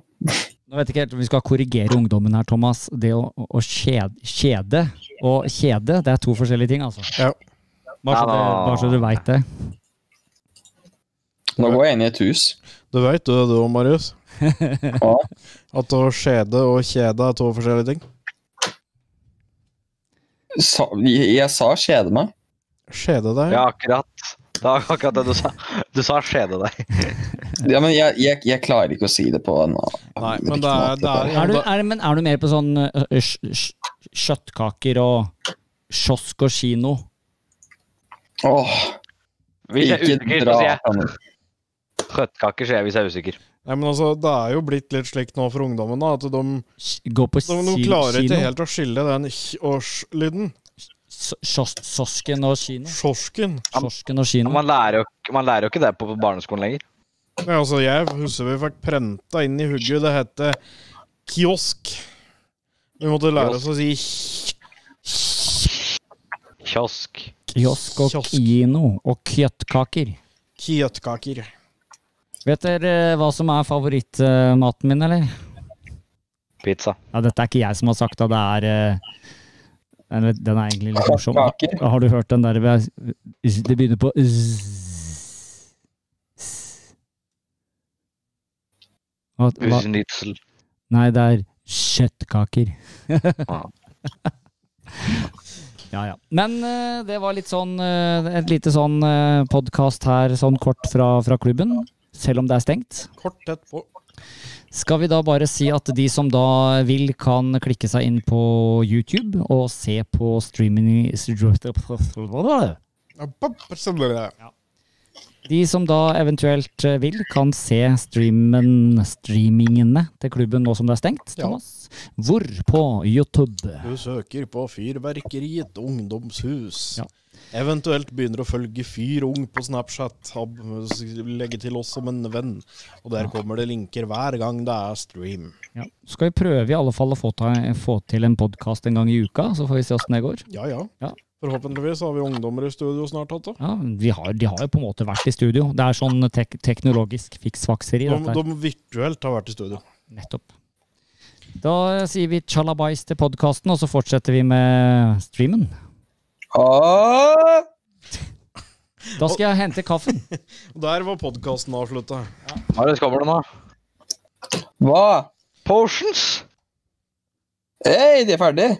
Nå vet jeg ikke helt om vi skal korrigere ungdommen her, Thomas. Det å, å kjede, kjede og kjede, det er to forskjellige ting, altså. Ja. Bare så, det, bare så du veit det. Nå går jeg inn i et hus. Du veit du det, du òg, Marius? Ja. At å skjede og kjede er to forskjellige ting? Sa, jeg sa kjede meg. Skjede deg? Ja, akkurat. Det var akkurat det du sa. Du sa skjede deg. Ja, men jeg, jeg, jeg klarer ikke å si det på en Nei, men det er, det er, Er du, er, men er du mer på sånn kjøttkaker og kiosk og kino. Åh, Hvis jeg er ikke usikker, så sier jeg kjøttkaker, sier jeg hvis jeg er usikker. Nei, men altså, Det er jo blitt litt slik nå for ungdommen da, at de, Går Gå på de, de klarer kino. ikke helt å skille den. S- Kiosken og kino. Sjorsken. Kiosken og kino. Man lærer, jo, man lærer jo ikke det på barneskolen lenger. Nei, altså, jeg husker vi fikk prenta inn i hugget. Det heter kiosk. Vi måtte lære oss å si Kiosk. Kiosk og Kiosk. kino og kjøttkaker. kjøttkaker. Vet dere hva som er favorittmaten min, eller? Pizza. Ja, dette er ikke jeg som har sagt det, det er eh, eller, Den er egentlig litt morsom. Har du hørt den der ved- Det begynner på z-? Nei, det er kjøttkaker. Ja, ja. Men uh, det var litt sånn uh, Et lite sånn uh, podkast her, sånn kort fra, fra klubben. Selv om det er stengt. Kort tett på. Skal vi da bare si at de som da vil, kan klikke seg inn på YouTube og se på streaming De som da eventuelt eh, vil, kan se streamen, streamingene til klubben nå som det er stengt. Ja. Thomas. Hvor på YouTube? Du søker på Fyrverkeriet ungdomshus. Ja. Eventuelt begynner å følge Fyr Ung på Snapchat. Legge til oss som en venn. Og der kommer det linker hver gang det er stream. Ja. Skal vi prøve i alle fall å få, ta, få til en podkast en gang i uka, så får vi se åssen det går. Ja, ja. Ja. Forhåpentligvis har vi ungdommer i studio snart. Også. Ja, de har, de har jo på en måte vært i studio. Det er sånn tek teknologisk fiksfakseri. De, de virtuelt har vært i studio. Nettopp. Da sier vi tjalabais til podkasten, og så fortsetter vi med streamen. Åh, Da skal jeg hente kaffen. Der var podkasten avslutta. Marius, kommer det nå? hva? Potions! Hei, de er ferdige.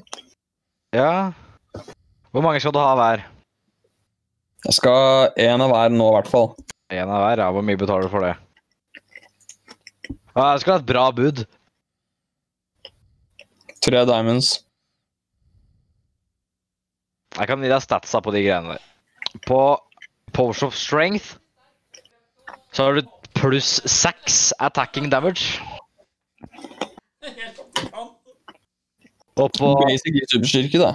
Ja. Hvor mange skal du ha hver? Jeg skal en av hver nå, i hvert fall. En av hver, ja. Hvor mye betaler du for det? Ja, jeg skal ha et bra bud. Tre diamonds. Jeg kan gi deg statsa på de greiene der. På Powers of Strength så har du pluss seks attacking damage. Og på Basic superstyrke, da.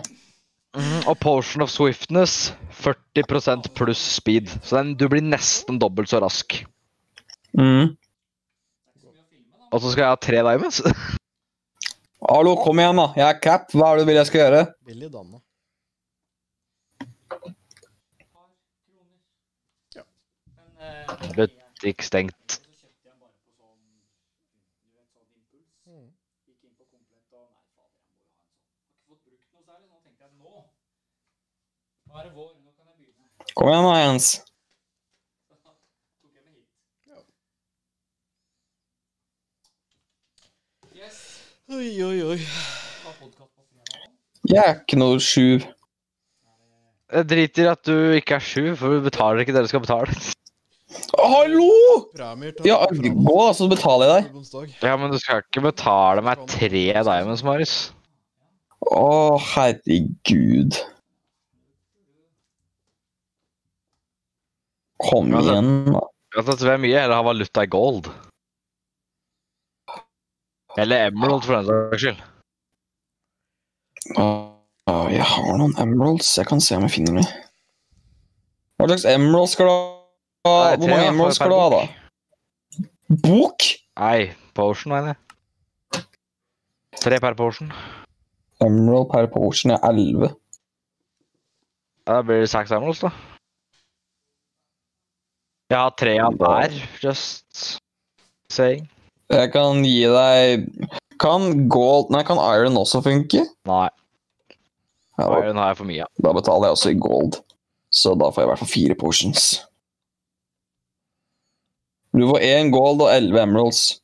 Mhm, Og Potion of Swiftness 40% pluss speed. Så den, du blir nesten dobbelt så rask. Mm. Og så skal jeg ha tre diamonds. Hallo, kom igjen, da. Jeg er cap. Hva er det du vil jeg skal gjøre? Billig Danne. Butikk stengt. Kom igjen, da, Jens. Oi, oi, oi. Jeg er ikke noe sjuv. Jeg driter i at du ikke er sju, for du betaler ikke det du skal betale. Hallo! Ja, gå, da, så betaler jeg deg. Ja, men du skal ikke betale meg tre diamonds, Marius. Å, herregud. Kom igjen, da. Altså, så vil jeg mye heller ha valuta i gold. Eller emerald, for den saks skyld. Uh, jeg har noen emeralds. Jeg kan se om jeg finner dem. Hva slags emeralds skal du ha? Nei, Hvor mange emeralds skal du ha, da? bok. Nei, potion, mener jeg. Tre per potion. Emerald per potion er 11. Da blir det seks emeralds, da. Jeg har tre av hver, just saying. Jeg kan gi deg Kan gold Nei, kan iron også funke? Nei, Ja, da, iron har jeg for mye av. da betaler jeg også i gold. Så da får jeg i hvert fall fire potions. Du får én gold og elleve emeralds,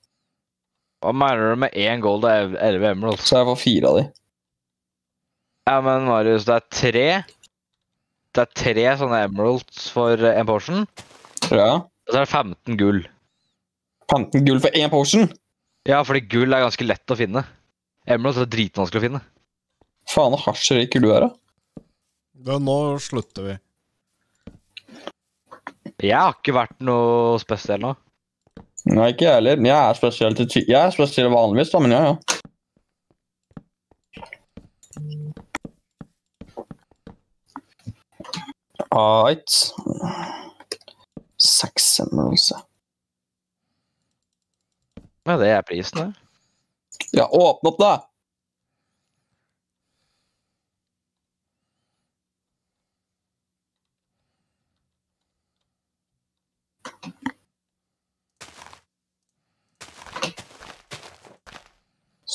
Hva mener du med én gold og elleve emeralds? så jeg får fire av de. Ja, men Marius, det er tre. Det er tre sånne emeralds for en potion. Ja. Og så er det 15 gull. 15 gull for én potion? Ja, fordi gull er ganske lett å finne. Emerald er dritvanskelig å finne. Faen, så hasjrik du er, da. Da, nå slutter vi. Jeg har ikke vært noe spesiell nå. Nei, ikke jeg heller. Jeg er spesiell til Jeg er spesiell vanligvis, da, men ja, ja. Right. Seks ja. Ja, det er prisen, det. Ja, åpne opp, da!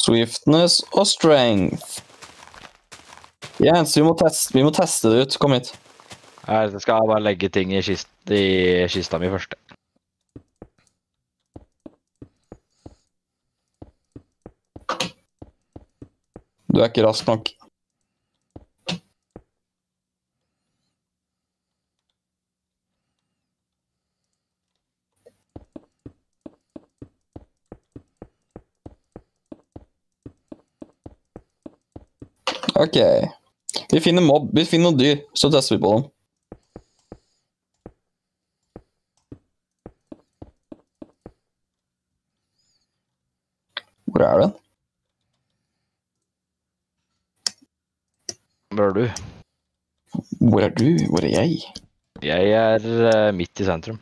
Swiftness og strength. Jens, vi må, teste, vi må teste det ut. Kom hit. Jeg skal bare legge ting i, kist, i kista mi først. Du er ikke rask nok. Ok. Vi finner mobb. Vi finner noen dyr, så tester vi på dem. Hvor er den? Hvor er du? Hvor er du? Hvor er jeg? Jeg er uh, midt i sentrum.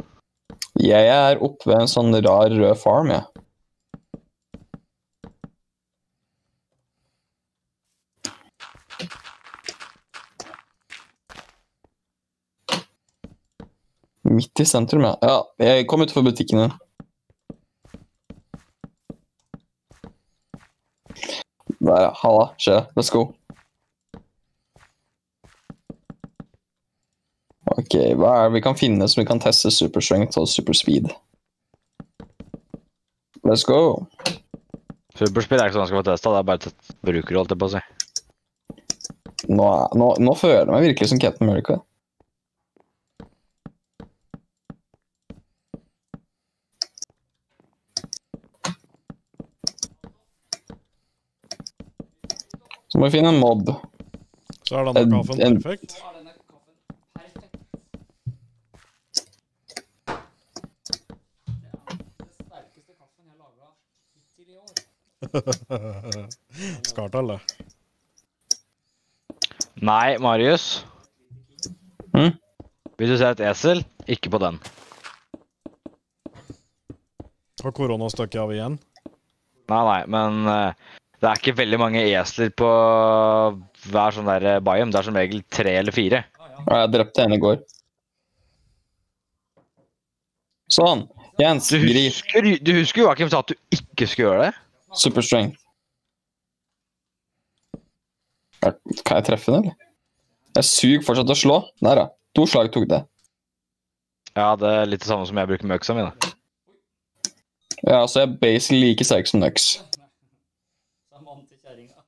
Jeg er oppe ved en sånn rar rød farm, jeg. Midt i sentrum, ja. Ja, jeg kom utenfor butikken din. Ja. Halla. Skje. Let's go. Ok, hva er det vi kan finne som vi kan teste superstrength og superspeed? Let's go. Superspeed er ikke sånn man skal få testa, det er bare et bruker, holdt jeg på å si. Nå, nå, nå føler jeg meg virkelig som Captain America. Så må vi finne en mod. Så er denne kaffen en- er perfekt. Er. Skartall, det. Nei, Marius. Mm? Hvis du ser et esel, ikke på den. Har korona stukket av igjen? Nei, nei, men eh, det er ikke veldig mange esler på hver sånn der eh, biome. Det er som regel tre eller fire. Og jeg drepte en i går. Sånn. Jens, Du grip. husker, du husker Joakim sa at du ikke skulle gjøre det? Superstrength. Er- Kan jeg treffe den, eller? Jeg suger fortsatt å slå. Der, ja. To slag tok det. Ja, det er litt det samme som jeg bruker med øksa mi. da. Ja, så jeg er basically like sterk som Nux. Så er mannen til kjerringa.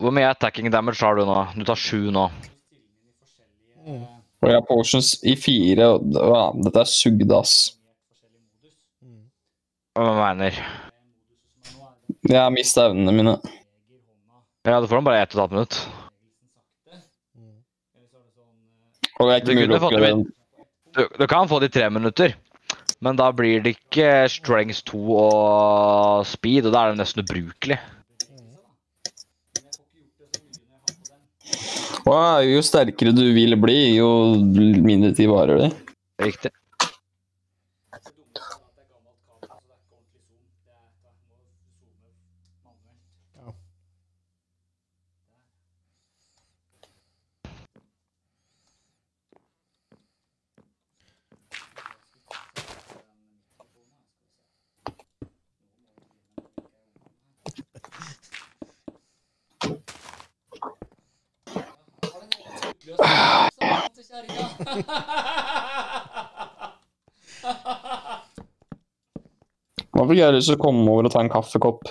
Hvor mye attacking damage har du nå? Du tar sju nå. Og jeg har potions i fire, og ja, dette er sugd, ass. Hva mener er er Jeg har mista evnene mine. Ja, du får dem bare ett og et halvt minutt. Og det er ikke Du mulig å oppgradere det den. Du, du kan få det i tre minutter, men da blir det ikke strength 2 og speed, og da er det nesten ubrukelig. Og jo sterkere du vil bli, jo mindre tid varer det. Riktig. så dumt at det er gammelt kabel, så det er ikke ordentlig zoom. Det er, da må du zoome manuelt. Hvorfor ikke jeg har lyst til å komme over og ta en kaffekopp?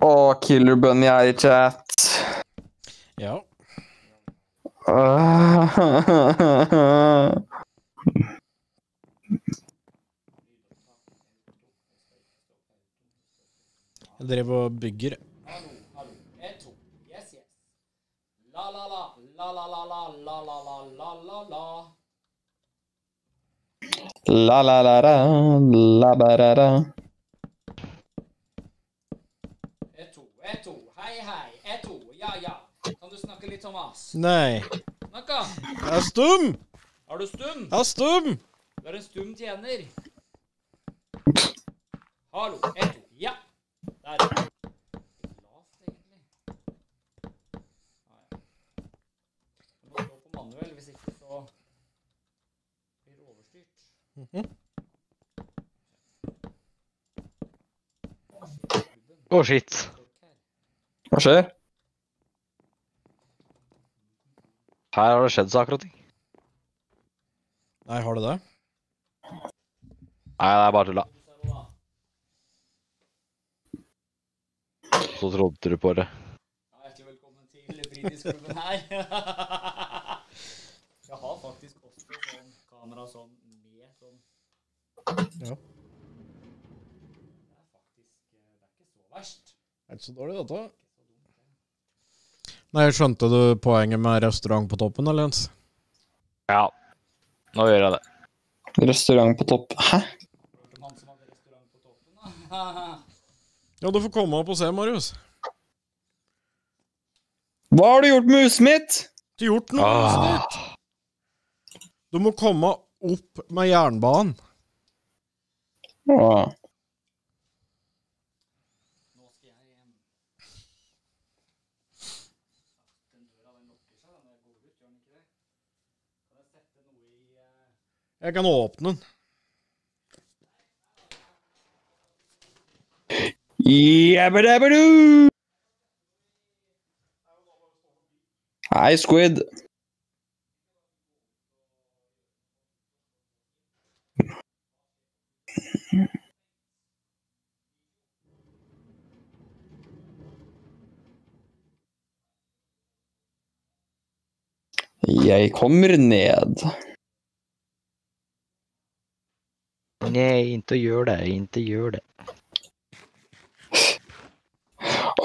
Å, Killer Bunny er i chat. Ja. Jeg drev og bygger. La la la la la la la la Eto, eto, hei hei, eto, ja ja. Kan du snakke litt, Thomas? Nei. Snakka. Jeg er stum. Er du stum? Jeg er stum. Du er en stum tjener. Hallo, eto, ja. Der. Lavt, egentlig. Ah, ja. Du må stå på manuell, hvis ikke så blir det overstyrt. Å, shit. Hva skjer? Her har det skjedd saker og ting. Nei, har du det? Nei, det er bare tulla. Så trodde du på det. Ja, hjertelig velkommen til fritidsklubben her. Jeg har faktisk også sånn kamera sånn med sånn Ja. Det er faktisk eh, Det er ikke så verst. Er ikke så dårlig, dette. Det. Nei, skjønte du poenget med restaurant på toppen, eller, Jens? Ja. Nå gjør jeg det. Restaurant på topp Hæ? Hørte om han som hadde restaurant på toppen, da? Ja, du får komme opp og se, Marius. Hva har du gjort med huset mitt? Du har gjort noe med huset ah. ditt. Du må komme opp med jernbanen. Ah. Jeg kan åpne den. Jabba-dabba-doo! Hei, Squid. Jeg kommer ned. Nei, ikke gjør det. Ikke gjør det.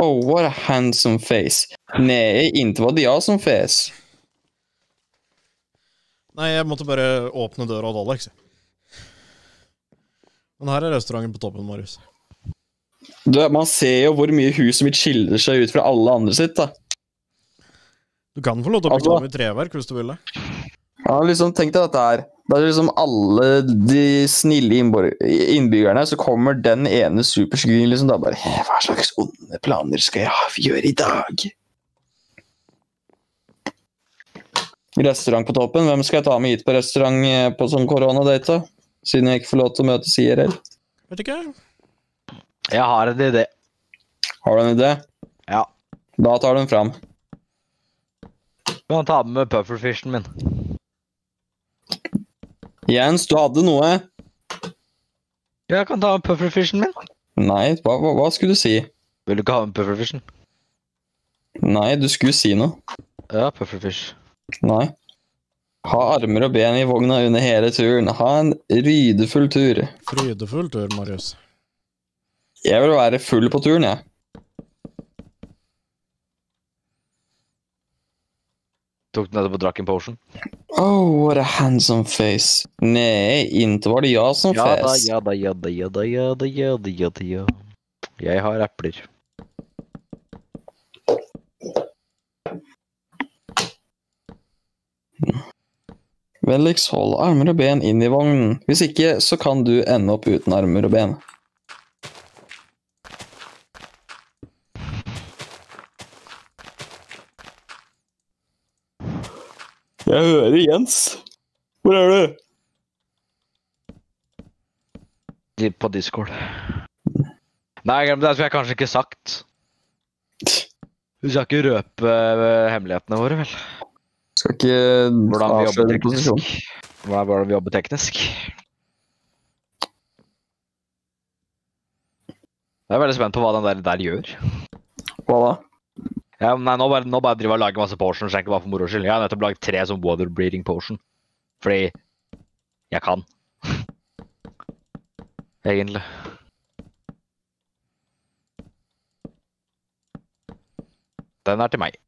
Oh, what a handsome face. Nej, inte var det jag som fes. Nei, jeg måtte bare åpne døra til Alex. Men her er restauranten på toppen, Marius. Du, man ser jo hvor mye huset mitt skiller seg ut fra alle andre sitt, da. Du kan få lov til å Altså- beklage treverk hvis du vil det. Ja, liksom tenk deg dette her. Det er liksom alle de snille innbyggerne, så kommer den ene superskyen liksom da bare Hva slags onde planer skal jeg gjøre i dag? Restaurant på toppen. Hvem skal jeg ta med hit på restaurant eh, på sånn koronadate? da? Siden jeg ikke får lov til å møte IRL. Vet ikke. Jeg har en idé. Har du en idé? Ja. Da tar du den fram. Du kan ta med pufferfishen min. Jens, du hadde noe? Jeg kan ta pufferfishen min. Nei, hva, hva, hva skulle du si? Vil du ikke ha en pufferfishen? Nei, du skulle si noe. Ja, pufferfish. Nei. Ha armer og ben i vogna under hele turen. Ha en rydefull tur. Frydefull tur, Marius. Jeg vil være full på turen, jeg. Tok den nettopp og drakk en potion? Oh, what a handsome face. Nei, inte var det jag som Ja fes. ja da, ja da, ja da, ja da, ja da, ja da, ja. Jeg har epler. Vennligst hold armer og ben inn i vognen. Hvis ikke, så kan du ende opp uten armer og ben. Jeg hører Jens. Hvor er du? På Discord. Nei, glem det. Det skulle jeg kanskje ikke sagt. Vi skal ikke røpe eh, hemmelighetene våre, vel? Skal ikke Hvordan vi jobber avsløre posisjon. teknisk. Hvordan vi jobber teknisk. Jeg er veldig spent på hva den der, der gjør. Hva da? Ja, nei, nå bare, nå bare driver jeg og lager masse potions egentlig bare for moro skyld. Jeg har nettopp lagd tre sånn som water breeding potion. Fordi jeg kan. Egentlig. Den er til meg.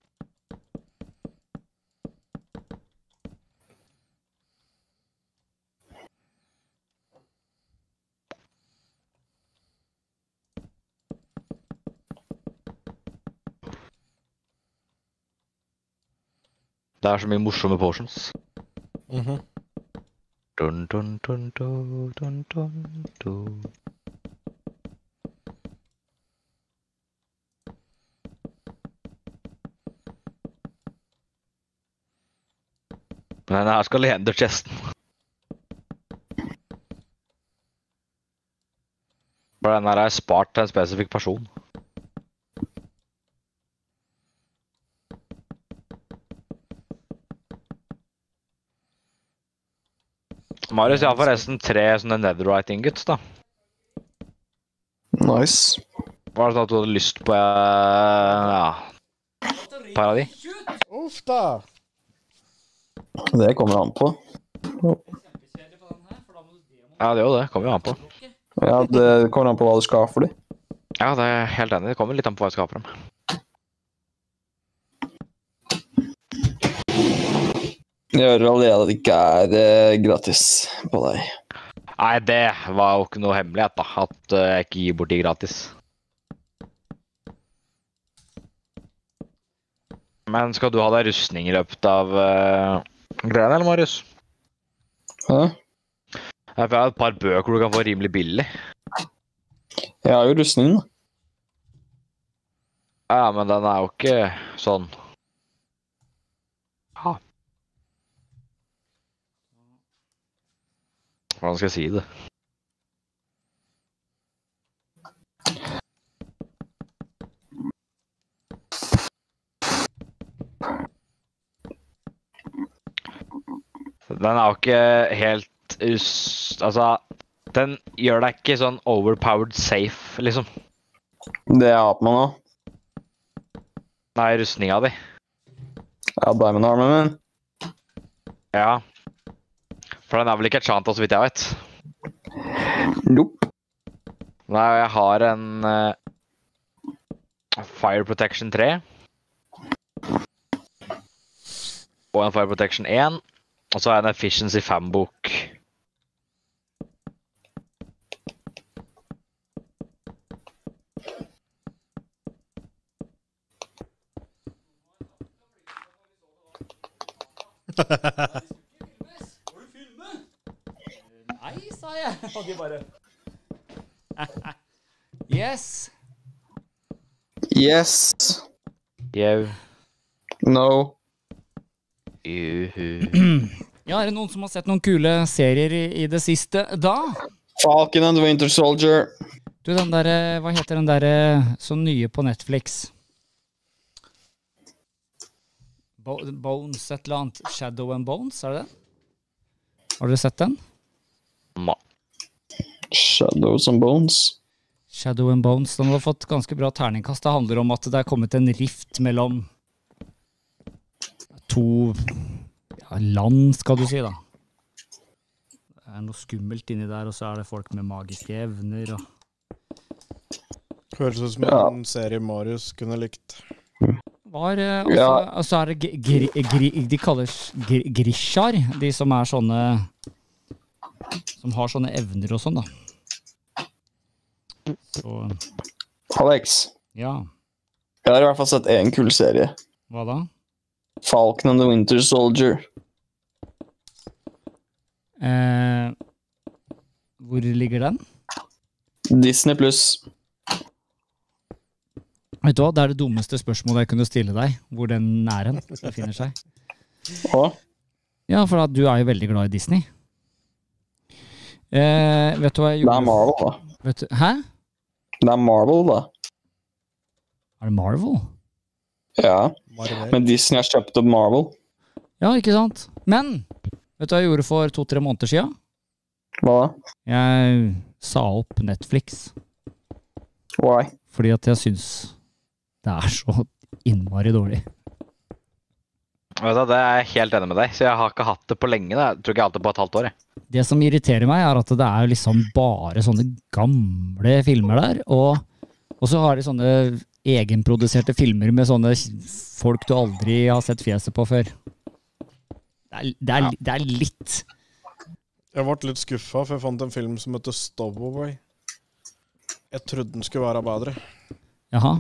Det er så mye morsomme potions. -hmm. Dun, dun, dun, dun, dun, dun, dun. Men her skal lederchesten. For den her er spart til en spesifikk person. Marius, jeg har forresten tre sånne netherite ingots, da. Nice. Var det sånn at du hadde lyst på eh, ja, par av de? Uff da! Det kommer an på. Ja, det er jo det. Kommer jo an på. Ja, Det kommer an på hva du skal ha for dem. Ja, det er helt enig. Det kommer litt an på hva jeg skal ha for dem. Hører allerede at det ikke er eh, gratis på deg. Nei, det var jo ikke noe hemmelighet, da. At eh, jeg ikke gir bort de gratis. Men skal du ha deg rustning i løpet av uh, greiene, eller, Marius? Hæ? Jeg har et par bøker du kan få rimelig billig. Jeg har jo rustning, da. Ja, men den er jo ikke sånn Hvordan skal jeg si det? Den er jo ikke helt us- Altså, den gjør deg ikke sånn overpowered safe, liksom. Det jeg har på meg nå. Nei, rustninga di. Ja, Diamond armen min. Ja. For den er vel ikke Chanta, så vidt jeg vet. Nope. Nei, jeg har en uh, Fire Protection 3. Og en Fire Protection 1. Og så har jeg en Efficiency 5-bok. Nei, sa jeg. Og de bare Yes. Yes. Jau. No. Juhu. Ja, er det noen som har sett noen kule serier i, i det siste da? Falcon and the Winter Soldier. Du, den derre Hva heter den derre så nye på Netflix? Bo Bones et eller annet. Shadow and Bones, er det det? Har dere sett den? Ma. Shadows and Bones. Shadow and Bones. Den har fått ganske bra terningkast. Det handler om at det er kommet en rift mellom to ja, land, skal du si, da. Det er noe skummelt inni der, og så er det folk med magiske evner og Høres ut som Ja. en serie Marius kunne likt. var, og så Ja. og så er det gri, gri, gri, De kalles gri, grisjar, de som er sånne Som har sånne evner og sånn, da. Så Alex, ja, jeg har i hvert fall sett én kul serie. hva da? Falcon and the Winter Soldier. Eh, hvor ligger den? Disney pluss. Vet du hva, Det er det dummeste spørsmålet jeg kunne stille deg. Hvor den er hen. befinner seg. Og Ja, for du er jo veldig glad i Disney. Eh, vet du hva jeg det er? Marvel, da. Vet du, hæ? Det er Marvel, da. Er det Marvel? Ja, Marvel. men Disney har kjøpt opp Marvel. Ja, ikke sant? Men vet du hva jeg gjorde for to-tre måneder sia? Hva da? Jeg sa opp Netflix Why? fordi at jeg syns det er så innmari dårlig. Vet du, Det er jeg helt enig med deg, så jeg har ikke hatt det på lenge. da. Jeg tror ikke jeg har hatt det på et halvt år. jeg. Det som irriterer meg, er at det er liksom bare sånne gamle filmer der. Og, og så har de sånne egenproduserte filmer med sånne folk du aldri har sett fjeset på før. Det er, det er, det er litt Jeg ble litt skuffa, for jeg fant en film som heter Stowaway. Jeg trodde den skulle være bedre. Jaha.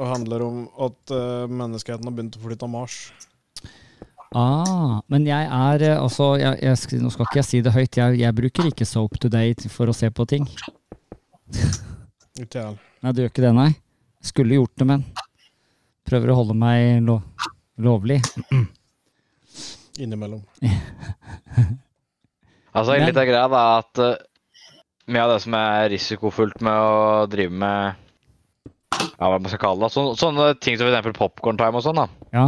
Og handler om at uh, menneskeheten har begynt å flytte av Mars. Ah, men jeg er eh, altså jeg, jeg, Nå skal ikke jeg si det høyt, jeg, jeg bruker ikke Soap Today for å se på ting. Ikke. Nei, du gjør ikke det, nei? Skulle gjort det, men prøver å holde meg lo lovlig. Innimellom. Altså, en litt av greia da, er at uh, mye av det som er risikofullt med å drive med ja, hva man skal kalle det, så, sånne ting som f.eks. eksempel popcorn time og sånn, da. Ja.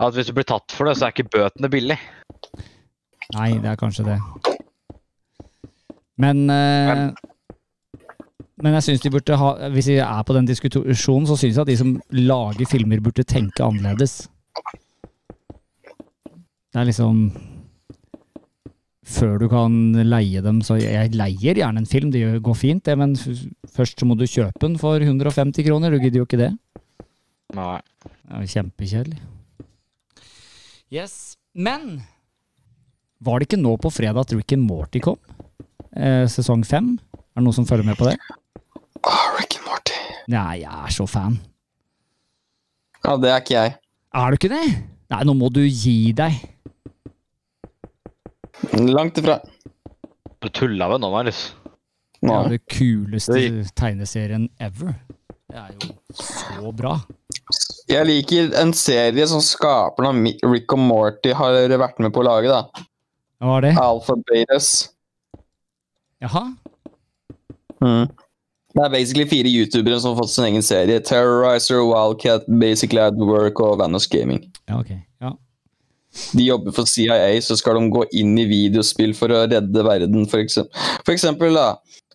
At hvis du blir tatt for det, så er ikke bøtene billig. Nei, det er kanskje det. Men eh, Men jeg syns de burde ha Hvis vi er på den diskusjonen, så syns jeg at de som lager filmer, burde tenke annerledes. Det er liksom Før du kan leie dem, så Jeg leier gjerne en film, det går fint, det, men først så må du kjøpe den for 150 kroner. Du gidder jo ikke det. Nei. Det er jo kjempekjedelig. Yes. Men var det ikke nå på fredag at Rick and Morty kom? Eh, sesong fem? Er det noen som følger med på det? Ah, Rick and Morty. Nei, jeg er så fan. Ja, det er ikke jeg. Er du ikke det? Nei, nå må du gi deg. Langt ifra. Du tulla vel nå, Marius? Det er det kuleste tegneserien ever. Det er jo så bra. Jeg liker en serie som skaperen av Rick og Morty har vært med på å lage. da. Hva var det? Alpha Betas. Jaha? Mm. Det er basically fire youtubere som har fått sin egen serie. Terrorizer, Wildcat, Basically at Work og Vanos Gaming. Ja, ok. Ja. De jobber for CIA, så skal de gå inn i videospill for å redde verden, for eksempel. For eksempel da,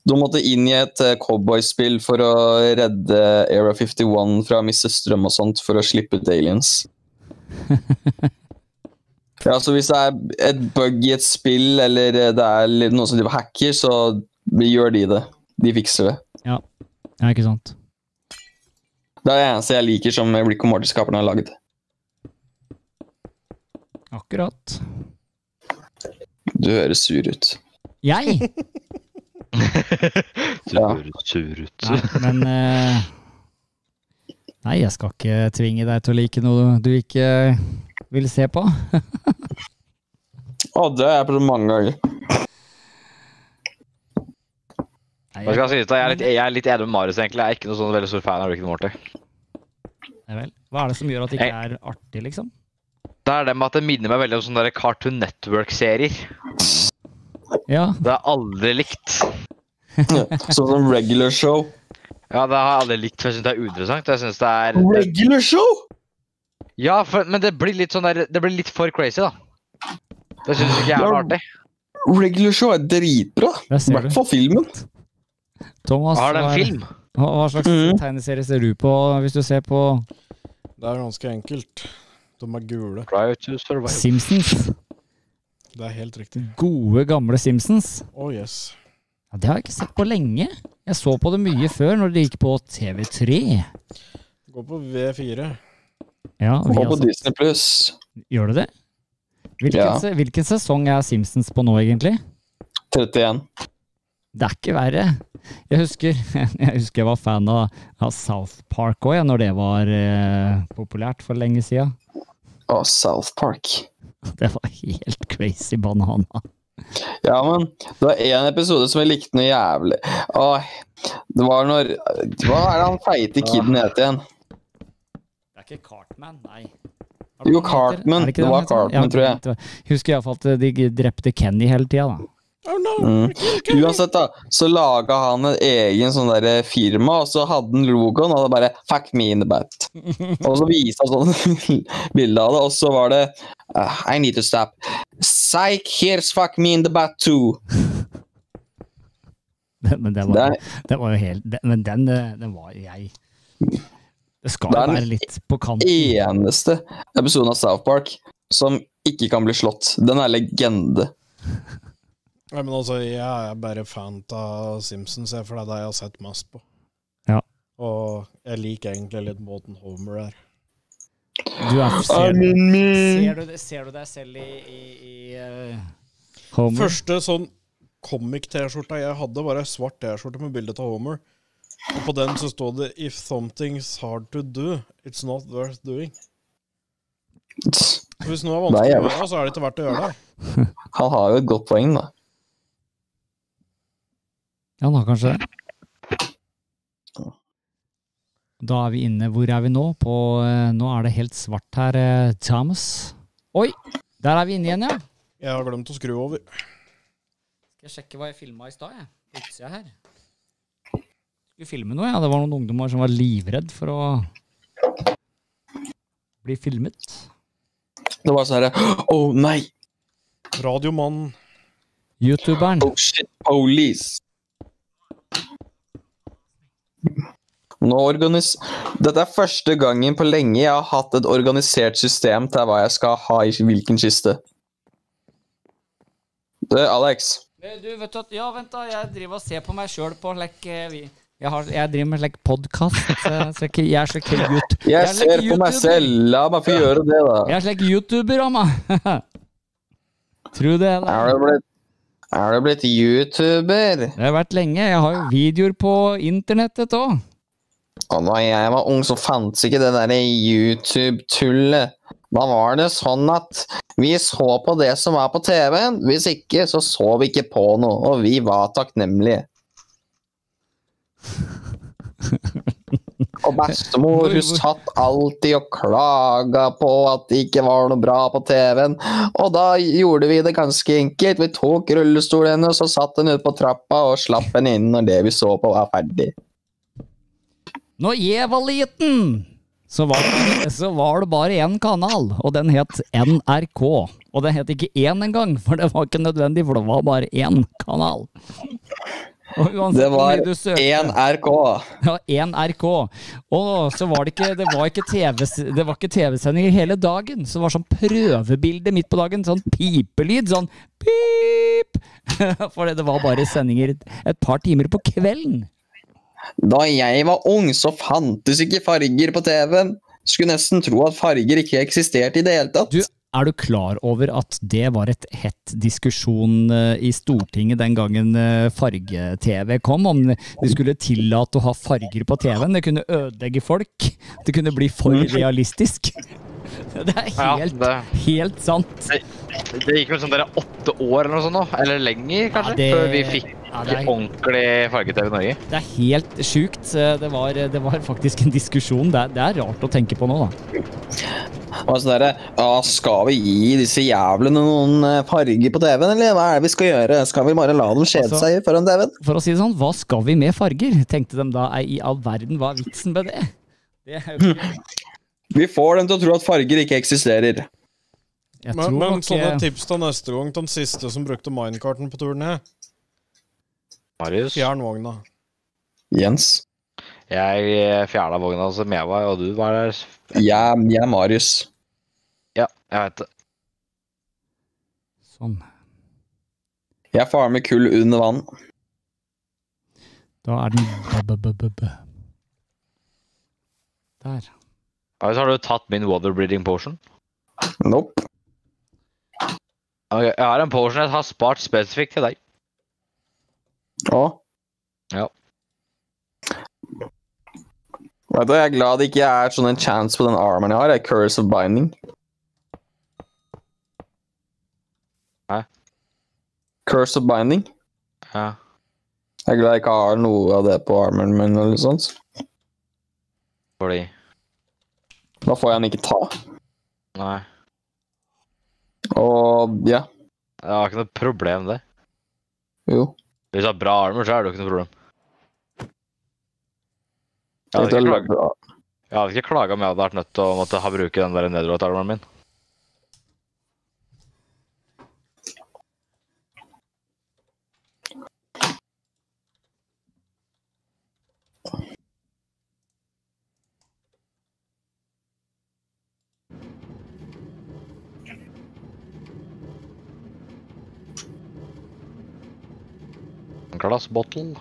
de måtte inn i et eh, cowboyspill for å redde Era 51 fra å miste strøm og sånt, for å slippe ut aliens. Ja, så hvis det er et bug i et spill, eller eh, det er noen som driver hacker, så gjør de det. De fikser det. ja, ikke sant. Det er det eneste jeg liker som Rick og Morty-skaperne har lagd. Akkurat. Du høres sur ut. Jeg? Ja. Sur, sur ut. Nei, men eh, Nei, jeg skal ikke tvinge deg til å like noe du ikke vil se på. Å, det har jeg prøvd mange ganger. Nei, Hva skal jeg si? Jeg er litt, jeg er litt enig med Marius, egentlig. Jeg er ikke noe sånn veldig stor fan av Rick and Morty. Nei vel. Hva er det som gjør at det ikke er artig, liksom? Det er det med at det minner meg veldig om sånne Cartoon Network-serier. Ja, Det har jeg aldri likt. Sånn som regular show. Ja, det har jeg aldri likt, for jeg syns det er uinteressant. Jeg synes det er Regular show?! Ja, for, men det blir litt sånn der Det blir litt for crazy, da. Det syns ikke jeg er noe artig. Regular show er dritbra. I hvert fall filmen. Thomas, Har det en er- film? hva, hva slags mm. tegneserie ser du på hvis du ser på Det er ganske enkelt. De er gule. Simpsons? Det er helt riktig. Gode, gamle Simpsons? Oh yes. Ja, det har jeg ikke sett på lenge. Jeg så på det mye før, når det gikk på TV3. Gå på V4. Ja, vi på Disney Pluss. Gjør det det? Hvilken, Ja. se- hvilken sesong er Simpsons på nå, egentlig? 31. Det er ikke verre. Jeg husker jeg, husker jeg var fan av, av South Park òg, ja, når det var eh, populært for lenge sida. Og South Park. Det var helt crazy banana. Ja, men det var én episode som jeg likte noe jævlig. Åh, det var når Hva er det han feite kiden het igjen? Det er ikke Cartman, nei. Jo, Cartman. Det var Cartman, tror jeg. jeg. Husker iallfall at de drepte Kenny hele tida, da. Oh no! Mm. Uansett, da, så laga han en egen sånn der firma, og så hadde han logoen, og det bare 'fuck me in the butt'. Og så viste han sånn bilde av det, og så var det uh, 'I need to stop'. Psych, here's fuck me in the butt too. Men det Det var, er, det var jo helt det- Men den, eh, den var jeg Det skal Det jo er den være litt på kanten. eneste episoden av South Park som ikke kan bli slått. Den er legende. Nei, men altså, jeg er bare fan av Simpsons, jeg, for det er det jeg har sett mest på. Ja. Og jeg liker egentlig litt måten Homer er. Du er, ser, ser, du, ser du deg selv i, i, i uh, Homer? Første sånn comic-T-skjorta jeg hadde, var ei svart T-skjorte med bilde av Homer. Og på den så står det 'If something's hard to do, it's not worth doing'. Hvis noe er vanskelig jeg- å gjøre, så er det ikke verdt å gjøre det. Han har jo et godt poeng, da. Ja, han har kanskje det. Da er vi inne Hvor er vi nå? På, eh, nå er det helt svart her, eh, Thomas. Oi! Der er vi inne igjen, ja. Jeg har glemt å skru over. Skal jeg sjekke hva jeg filma i stad, jeg. På utsida her. Skulle filme noe, ja. Det var noen ungdommer som var livredd for å bli filmet. Det var sånn herre Oh, nei! Radiomannen. Youtuberen. Oh shit, police! Dette er første gangen på lenge jeg har hatt et organisert system til hva jeg skal ha i hvilken kiste. Du, Alex. Du, vet du at Ja, vent, da. Jeg driver og ser på meg sjøl på like, eh, jeg, har, jeg driver med like, podkast. Jeg, er slik YouTube. Jeg jeg ser på meg selv. La meg få gjøre det, da. Jeg er slik YouTuber av meg. Tror det? Er du blitt, er du blitt YouTuber? Det har vært lenge. Jeg har jo videoer på internettet òg. Og da jeg var ung, så fantes ikke det der YouTube-tullet. Da var det sånn at vi så på det som var på TV-en. Hvis ikke, så så vi ikke på noe, og vi var takknemlige. Og bestemor hun satt alltid og klaga på at det ikke var noe bra på TV-en. Og da gjorde vi det ganske enkelt. Vi tok rullestolen hennes og satt den ut på trappa og slapp henne inn når det vi så på, var ferdig. Når jeg var liten, så var, det, så var det bare én kanal, og den het NRK. Og den het ikke én engang, for det var ikke nødvendig, for det var bare én kanal. Det var én RK. Ja, én RK. Og så var det ikke Det var ikke TV det var ikke TV-sendinger hele dagen. Så det var sånn prøvebilde midt på dagen. Sånn pipelyd. Sånn pip! For det var bare sendinger et par timer på kvelden. Da jeg var ung, så fantes ikke farger på TV-en. Skulle nesten tro at farger ikke eksisterte i det hele tatt. Du, er du klar over at det var et hett diskusjon eh, i Stortinget den gangen eh, farge-TV kom, om de skulle tillate å ha farger på TV-en? Det kunne ødelegge folk. Det kunne bli for realistisk. Det er Ja, helt, det, helt sant. det gikk vel sånn dere åtte år eller noe sånt nå? Eller lenger, kanskje? Ja, det- Før vi fikk ja, er- ordentlig farge-TV i Norge. Det er helt sjukt. Det var, det var faktisk en diskusjon. Det er, det er rart å tenke på nå, da. Altså sånn ja, Skal vi gi disse jævlene noen eh, farger på TV-en, eller hva er det vi skal gjøre? Skal vi bare la dem kjede Altså- seg foran TV-en? For å si det sånn, hva skal vi med farger? Tenkte de da, "Ei, i all verden, hva er vitsen med det? Det er jo Vi får dem til å tro at farger ikke eksisterer. Jeg Men, tror men nok sånne tips til neste gang. til Den siste som brukte minecarten på turen her. Marius? Fjern vogna. Jens. Jeg eh, fjerna vogna som jeg var, og du var der. Jeg, jeg er Marius. Ja, jeg vet det. Sånn. Jeg farmer kull under vann. Da er den. Der. Marius, har du tatt min water breeding potion? Nope. Ok, jeg har en potion jeg har spart spesifikt til deg. Å? Ja. Vet du, jeg er glad det ikke er sånn en chance på den armen jeg har. Jeg er Curse of Binding. Hæ? Curse of Binding. Ja. Jeg er glad jeg ikke har noe av det på armen min. eller sånt. Fordi Da får jeg den ikke ta. Nei. Og ja, Jeg har ikke noe problem, det. jo. Hvis du har bra armor, så er det jo ikke noe problem. Jeg hadde ikke klaga, om jeg hadde vært nødt til å måtte ha bruke den der nedroat-armoren min. Glassbottle.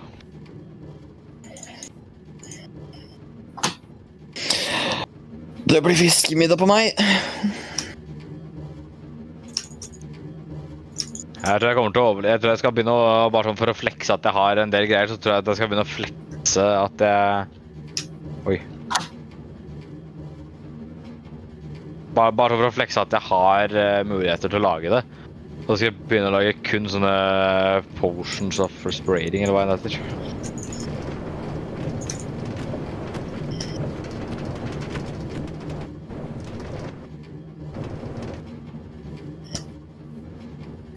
Det blir fiskemiddag på meg. Jeg tror jeg kommer til å overle... Jeg tror jeg skal begynne å Bare sånn for å flekse at jeg har en del greier, så tror jeg at jeg skal begynne å flekse at jeg Oi. Bare, bare for å flekse at jeg har uh, muligheter til å lage det. Så skal jeg begynne å lage kun sånne potions of respirating, eller hva det heter.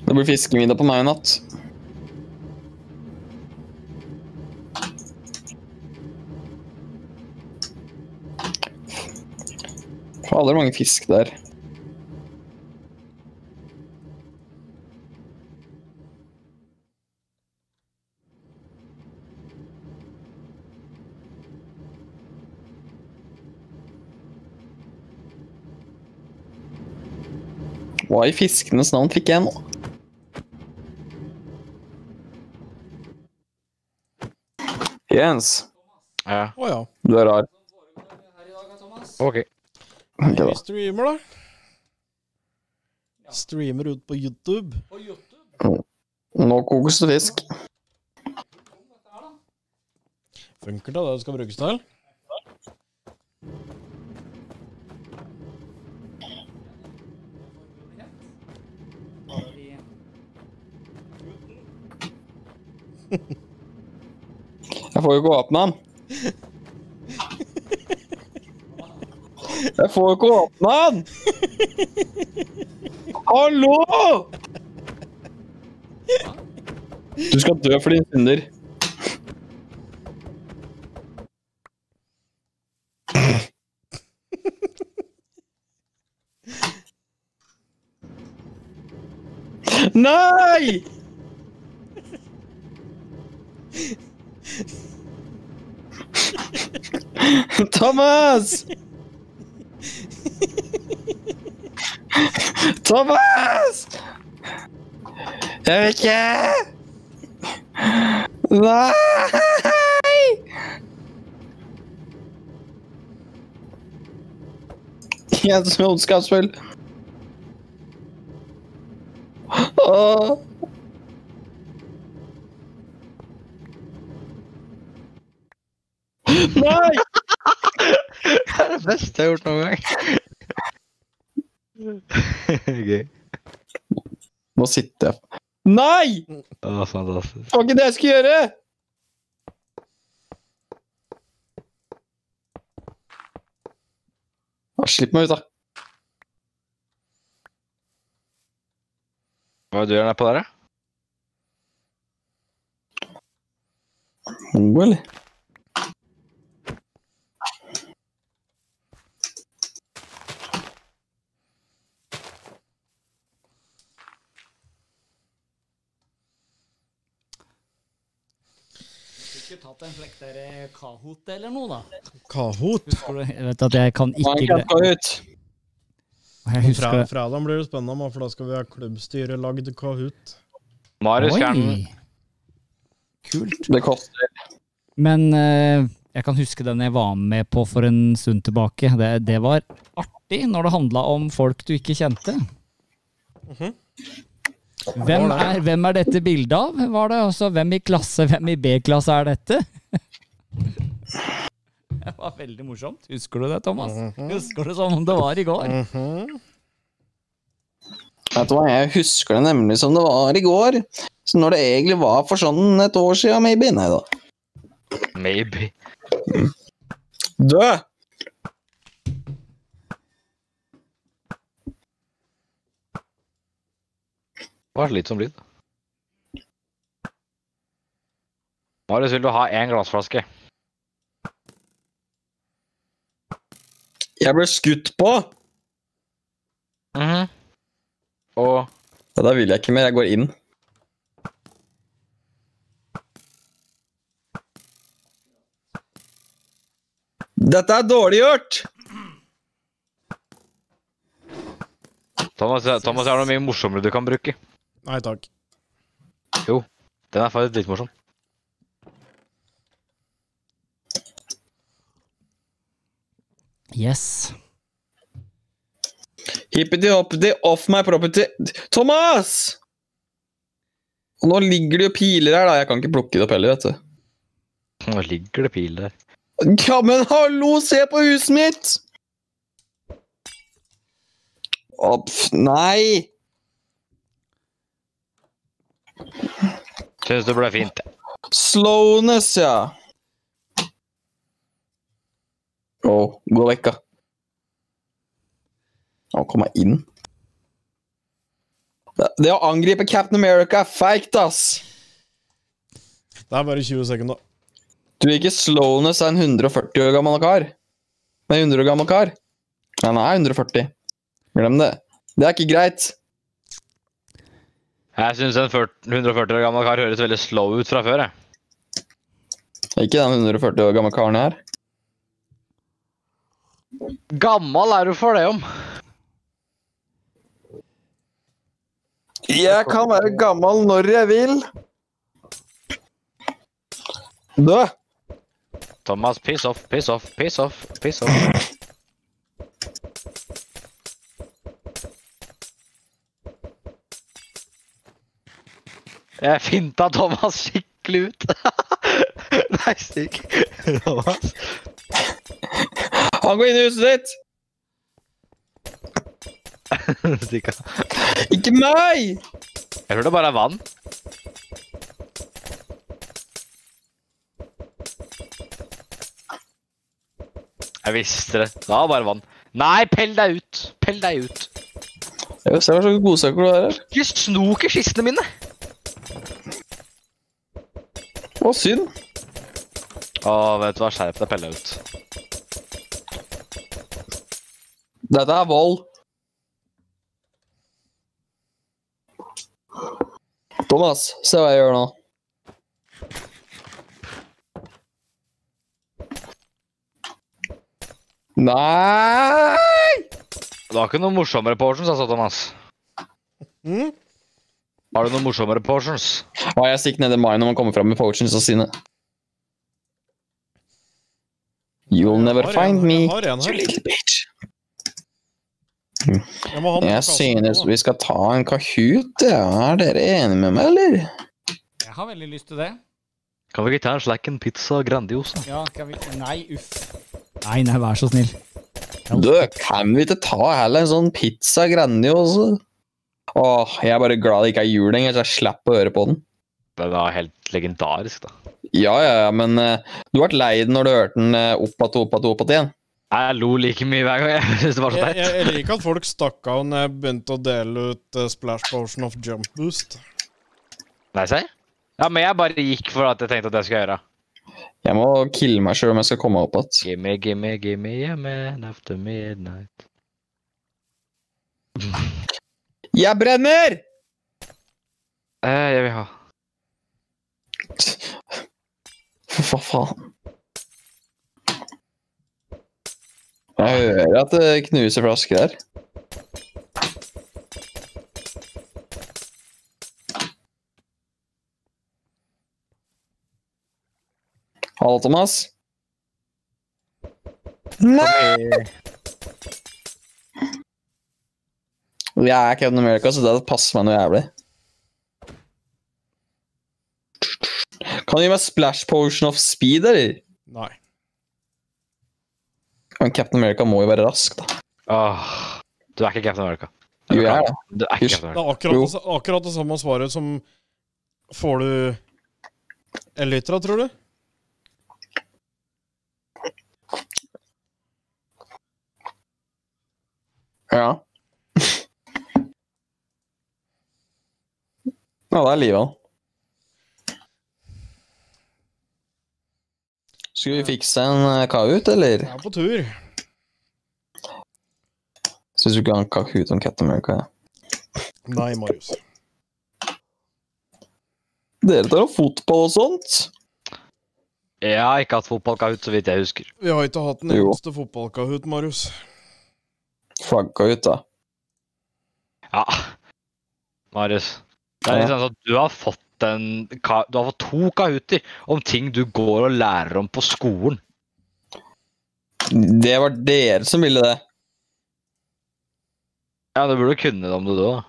Det blir fiskemiddag på meg i natt. Fader, mange fisk der. Hva i fiskenes navn fikk jeg nå? Jens, Ja, Å ja. du er rar. Her i dag, da, Thomas. OK. Ok, da. Vi streamer, da. Streamer ut på YouTube. På YouTube. Nå kokes det fisk. Funker det det det skal brukes til? Får jo ikke åpne den. Jeg får jo ikke åpne den! Hallo! Du skal dø for dine synder. Nei! Thomas! Thomas! Jeg vil ikke! Nei! Jeg som er ondskapsfull. Åh. Nei! Det er det beste jeg har gjort noen gang. Gøy. Nå sitter jeg Nei! Å, fantastisk. Det var ikke det jeg skulle gjøre! Slipp meg ut, da. Hva er det du gjør nedpå der, da? Noe, eller? Tatt en flekk der eh, Kahoot eller noe, da. Kahoot. Husker du? Jeg vet at jeg kan ikke Minecraft Jeg kan ut. Jeg Fra, fredag blir det spennende, for da skal vi ha klubbstyrelagd Kahoot. Marius. Oi! Kult. Det koster. Men uh, jeg kan huske den jeg var med på for en stund tilbake. Det, det var artig når det handla om folk du ikke kjente. Hvem, er, hvem er dette bildet av? Var det også Hvem i klasse, hvem i B-klasse er dette? det var veldig morsomt. Husker du det, Thomas? Husker du som om det var i går? Mhm. Vet du hva, jeg husker det nemlig som det var i går. Så når det egentlig var for sånn et år siden, maybe. Nei da. Maybe. Dø! Var slitsom lyd. Marius, vil du ha én glassflaske? Jeg ble skutt på! Mhm. Og Ja, da vil jeg ikke mer. Jeg går inn. Dette er dårlig gjort! Thomas, Thomas, jeg har noe mye morsommere du kan bruke. Nei takk. Jo, Den er faktisk litt morsom. Yes. Hippity hoppity off my property Thomas! Og nå ligger det jo piler her, da. Jeg kan ikke plukke det opp heller, vet du. Nå ligger det piler der. Ja, men hallo, se på huset mitt! Opp, nei! Syns det ble fint. Slowness, ja. Å, gå vekk, da. Å, kom meg inn. Det, det å angripe Captain America er feigt, ass! Det er bare 20 sekunder. Du er ikke slowness av en 140 år gammel kar. Nei, 100 år gammel kar. Nei, han er 140. Glem det. Det er ikke greit. Jeg syns en 140 år gammel kar høres veldig slow ut fra før. jeg. Ikke den 140 år gamle karen her. Gammal er du for det om. Jeg kan være gammel når jeg vil. Dø! Thomas, piss off, piss off, piss off, piss off. Jeg finta Thomas skikkelig ut. Nei, stikk. Thomas. Han går inn i huset ditt! Stikk av. Ikke meg! Jeg tror det bare er vann. Jeg visste det. Det var bare vann. Nei, pell deg ut! Pell deg ut. Jeg vil se hva slags godsaker du har her. Ikke snok i kistene mine! Å, synd. Å, vet du hva, skjerp deg, Pelle ut. Dette er vold. Thomas, se hva jeg gjør nå. Nei! Det var ikke noe morsommere portions, altså, Thomas. Mm? Har du noe morsommere portions? Og jeg stikker ned i mine når man kommer fram med potions sine. You'll never Jeg har find en- me, you little bitch. Jeg synes vi skal ta en Kahoot. Ja. Er dere enige med meg, eller? Jeg har veldig lyst til det. Kan vi ikke ta en slacken pizza grandiosa? Ja, kan vi Nei, uff. Nei, nei, vær så snill. Du, kan vi ikke ta heller en sånn pizza Grandiosa? Åh, jeg er bare glad det ikke er jul lenger, så jeg slipper å høre på den. Den var helt legendarisk, da. Ja, ja, ja, men uh, du ble lei den når du hørte den uh, opp att, opp att, opp att igjen. Jeg lo like mye hver gang. Jeg synes det var så Jeg, jeg, jeg liker at folk stakk av når jeg begynte å dele ut uh, Splash Potion of Jump Boost. Nei, si? Ja, men jeg bare gikk for at jeg tenkte at jeg skulle gjøre. Jeg må kille meg sjøl om jeg skal komme opp igjen. Gimme, gimme, gimme Hjemme, after midnight. Jeg brenner! Uh, jeg vil ha. Hva faen? Jeg hører at det knuser flasker der. Hallo, Thomas. Nei! Jeg er Captain America, så det passer meg noe jævlig. Kan du gi meg splash potion of speed, eller? Nei. Men Captain America må jo være rask, da. Åh, du er ikke Captain America. Jo, jeg er det. Du er ikke Captain America. Det er akkurat, det, akkurat det samme svaret som Får du Elytra, tror du? Ja. Ja, det er livet. Skal vi fikse en eh, Kahoot, eller? Jeg er på tur. Syns du ikke han Kahoot om Cat America? Nei, Marius. Dere tar opp fotball og sånt? Jeg har ikke hatt fotballkahoot, så vidt jeg husker. Vi har ikke hatt den eneste fotballkahoot, Marius. Flaggkahoot, da. Ja, Marius. Det er Ja. liksom sånn at du har fått en Du har fått to kahooter om ting du går og lærer om på skolen. Det var dere som ville det. Ja, du burde kunne det om du dør, da.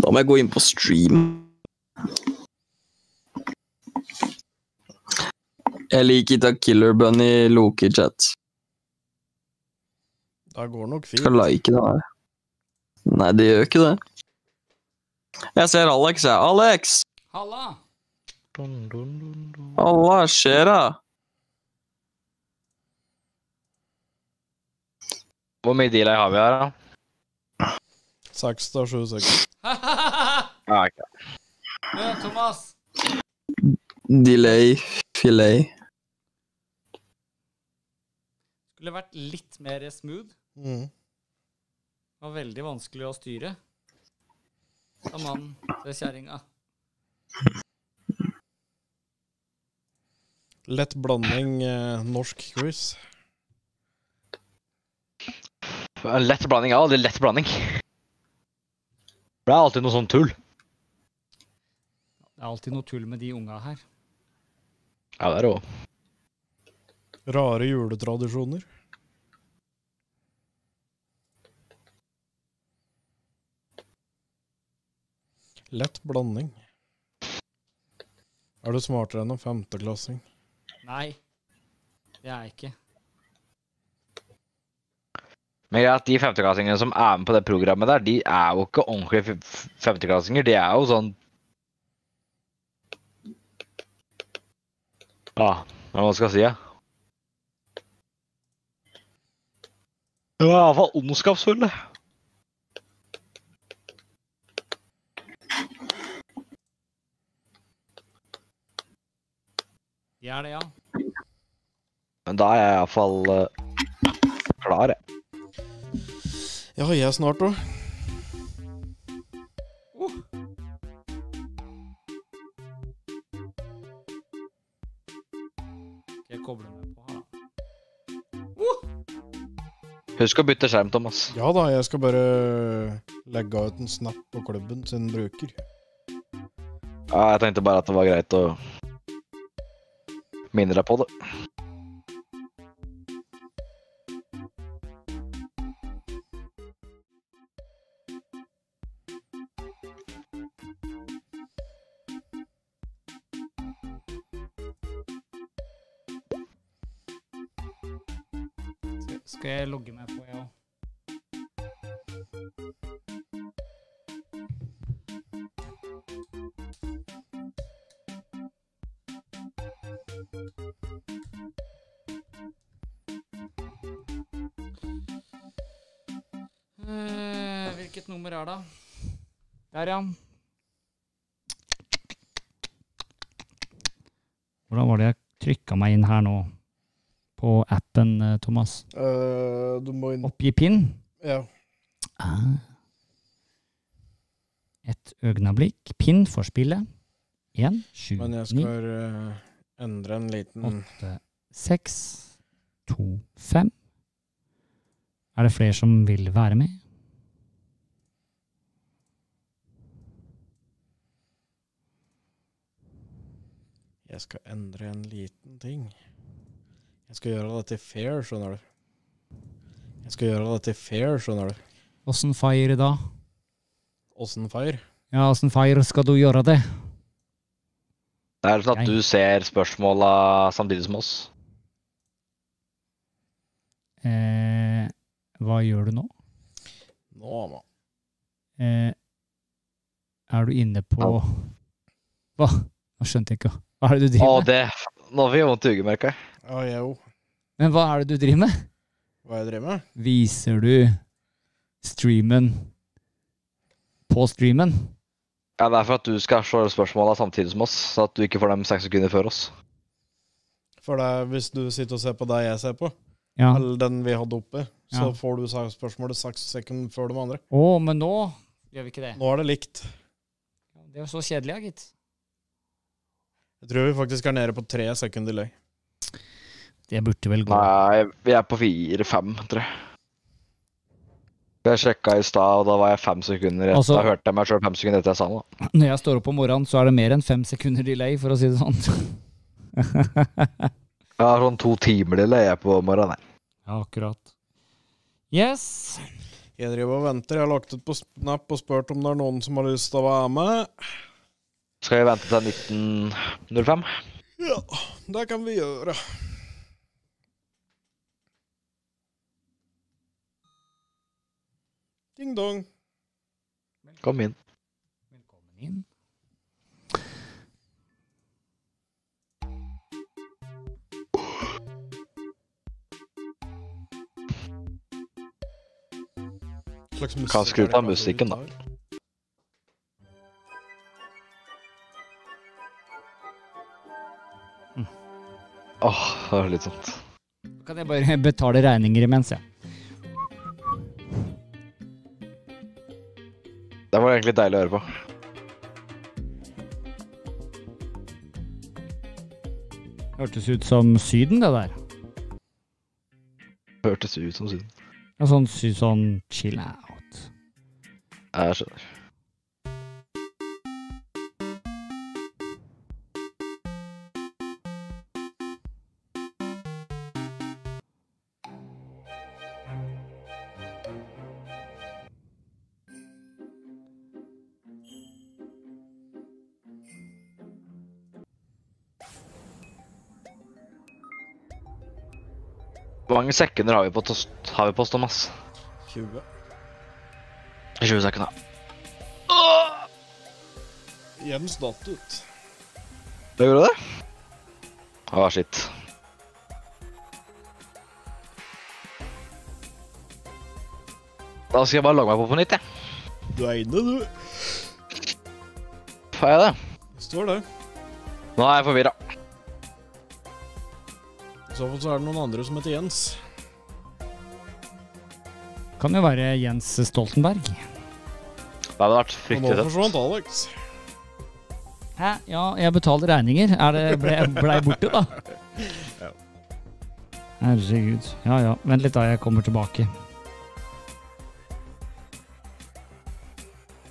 Da må jeg gå inn på stream. Jeg liker ikke at Killer Bunny loker chat. Det går nok fint. Skal like det her. Nei, det gjør ikke det. Jeg ser Alex, jeg. Alex! Halla! Halla, skjer da? Hvor mye delay har vi her, da? Seks til sju sekunder. Ja, ok. Du, Thomas. Delay, filet. Skulle vært litt mer smooth. Mm. Det var veldig vanskelig å styre. Sa mannen ved kjerringa. Lett blanding eh, norsk quiz. Lett blanding. Ja, det er lett blanding. Det er alltid noe sånn tull. Det er alltid noe tull med de unga her. Ja, det er det òg. Rare juletradisjoner. Lett blanding. Er du smartere enn en femteklassing? Nei, det er jeg ikke. Men greit, de femteklassingene som er med på det programmet der, de er jo ikke ordentlige femteklassinger. De er jo sånn Ja, hva skal jeg si, ja. De er iallfall ondskapsfulle. De er det, ja. Men da er jeg iallfall uh, klar, jeg. Ja, jeg er snart òg. Skal jeg koble meg på her, da? Husk å bytte skjerm, Thomas. Ja da, jeg skal bare legge ut en snap på klubben sin bruker. Ja, jeg tenkte bare at det var greit å minne deg på det. Skal- Thomas? Uh, du må inn Oppgi pin? Ja. Ah. Et øyeblikk. Pin for spillet. Én, sju, Men jeg skal eh, endre en liten åtte, seks, to, fem. Er det flere som vil være med? Jeg skal endre en liten ting. Jeg skal gjøre det til fair, skjønner du. Jeg skal gjøre det til fair, skjønner du. Åssen feir da? Åssen feir? Ja, åssen feir skal du gjøre det? Det er sånn at du ser spørsmåla samtidig som oss. Eh, hva gjør du nå? Nå, mann. Eh, er du inne på Hva? Nå skjønte jeg ikke. Hva er det du driver med? det Nå fikk jeg vondt i hodet, merker jeg. Ja, jeg òg. Men hva er det du driver med? Hva jeg driver med? Viser du streamen på streamen? Ja, Det er for at du skal se spørsmåla samtidig som oss, så at du ikke får dem seks sekunder før oss. For det hvis du sitter og ser på det jeg ser på, Ja. eller den vi hadde oppe, så Ja. får du spørsmålet seks sekunder før de andre. Å, men nå gjør vi ikke det. Nå er det likt. Det er jo så kjedelig, ja, gitt. Jeg tror vi faktisk er nede på tre sekunder delay. Det burde vel gå. Nei, vi er på fire-fem, tror jeg. Jeg sjekka i stad, og da var jeg fem sekunder etter. Altså- da hørte jeg meg sjøl fem sekunder etter jeg sa noe. Når jeg står opp om morgenen, så er det mer enn fem sekunder delay, for å si det sånn. Jeg har sånn to timer delay jeg på morgenen. jeg. ja, akkurat. Yes. Jeg driver og venter. Jeg har lagt ut på Snap og spurt om det er noen som har lyst til å være med. Skal vi vente til 1905? Ja, det kan vi gjøre. Ding-dong. Kom inn. Velkommen inn. Kan skru på musikken, da. Åh, det var litt sånn. Kan jeg bare betale regninger imens, jeg. Ja. Det var egentlig deilig å høre på. Hørtes ut som Syden, det der. Hørtes ut som Syden. Ja, sånn, sånn chill out. Jeg skjønner. Mange sekunder har vi på, har vi på Thomas? 20. 20 sekunder. Jens datt ut. Det gjorde det? Å, shit. Da skal jeg bare logge meg på på nytt, jeg. Du er inne, du. Får jeg det? Det står det. Nå er jeg forvirra. Så fall så er det noen andre som heter Jens. Kan jo være Jens Stoltenberg. Det hadde vært Og nå fryktelig forsvant Alex. Hæ? Ja, jeg betaler regninger. Er det ble, ble jeg borte, da? Ja. Herregud. Ja ja. Vent litt, da. Jeg kommer tilbake.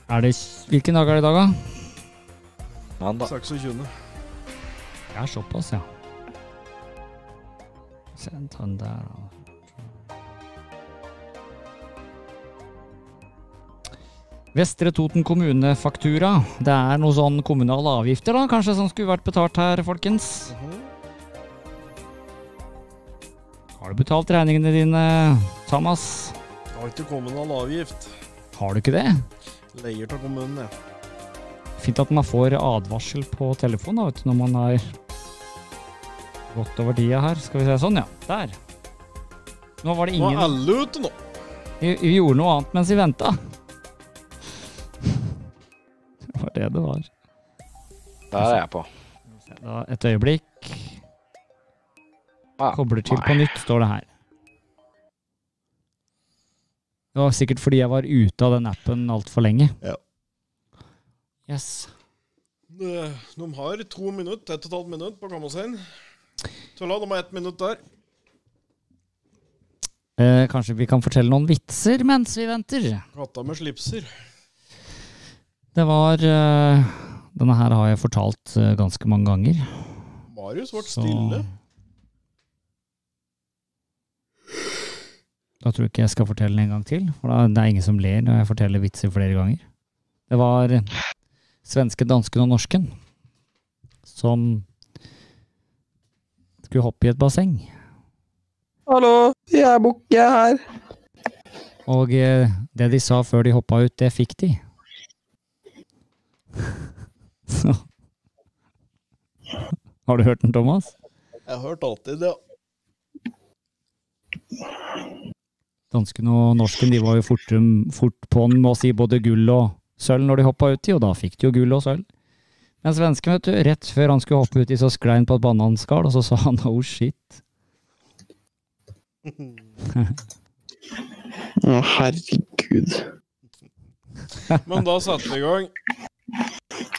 Er det Hvilken dag er det i dag, da? Mandag. 26. Ja, såpass, ja. Se, ta den der, da. Vestre Toten kommune-faktura. Det er noe sånn kommunale avgifter, da, kanskje, som skulle vært betalt her, folkens? Mhm. Har du betalt regningene dine, Thomas? Jeg Har ikke kommunal avgift. Har du ikke det? Leier til kommunen, ja. Fint at man får advarsel på telefon da, vet du, når man har gått over tida her. Skal vi se, sånn ja. Der. Nå var det ingen Nå er alle ute nå. Vi, vi gjorde noe annet mens vi venta. Det var det det var. Der er jeg på. Da, et øyeblikk. Ah, Kobler til nei. på nytt, står det her. Det var sikkert fordi jeg var ute av den appen altfor lenge. Ja. Yes. De, de har to minutter, ett og et halvt minutt på å komme la det meg ett minutt der. Eh, kanskje vi kan fortelle noen vitser mens vi venter? Katta med slipser. Det var eh, Denne her har jeg fortalt eh, ganske mange ganger. Marius ble så- stille. Da tror jeg ikke jeg skal fortelle den en gang til, for da, det er ingen som ler når jeg forteller vitser flere ganger. Det var svenske, svensken, dansken og norsken som skulle hoppe i et basseng. Hallo, jeg er bukk, jeg er her. Og eh, det de sa før de hoppa ut, det fikk de. Så Har du hørt den, Thomas? Jeg har hørt alltid det. Dansken og norsken de var jo fort, fort på'n med å si både gull og sølv når de hoppa uti, og da fikk de jo gull og sølv. Men svensken, vet du, rett før han skulle hoppe uti, så sklei han på et bananskall, og så sa han oh shit. Å, herregud. Men da satte vi i gang.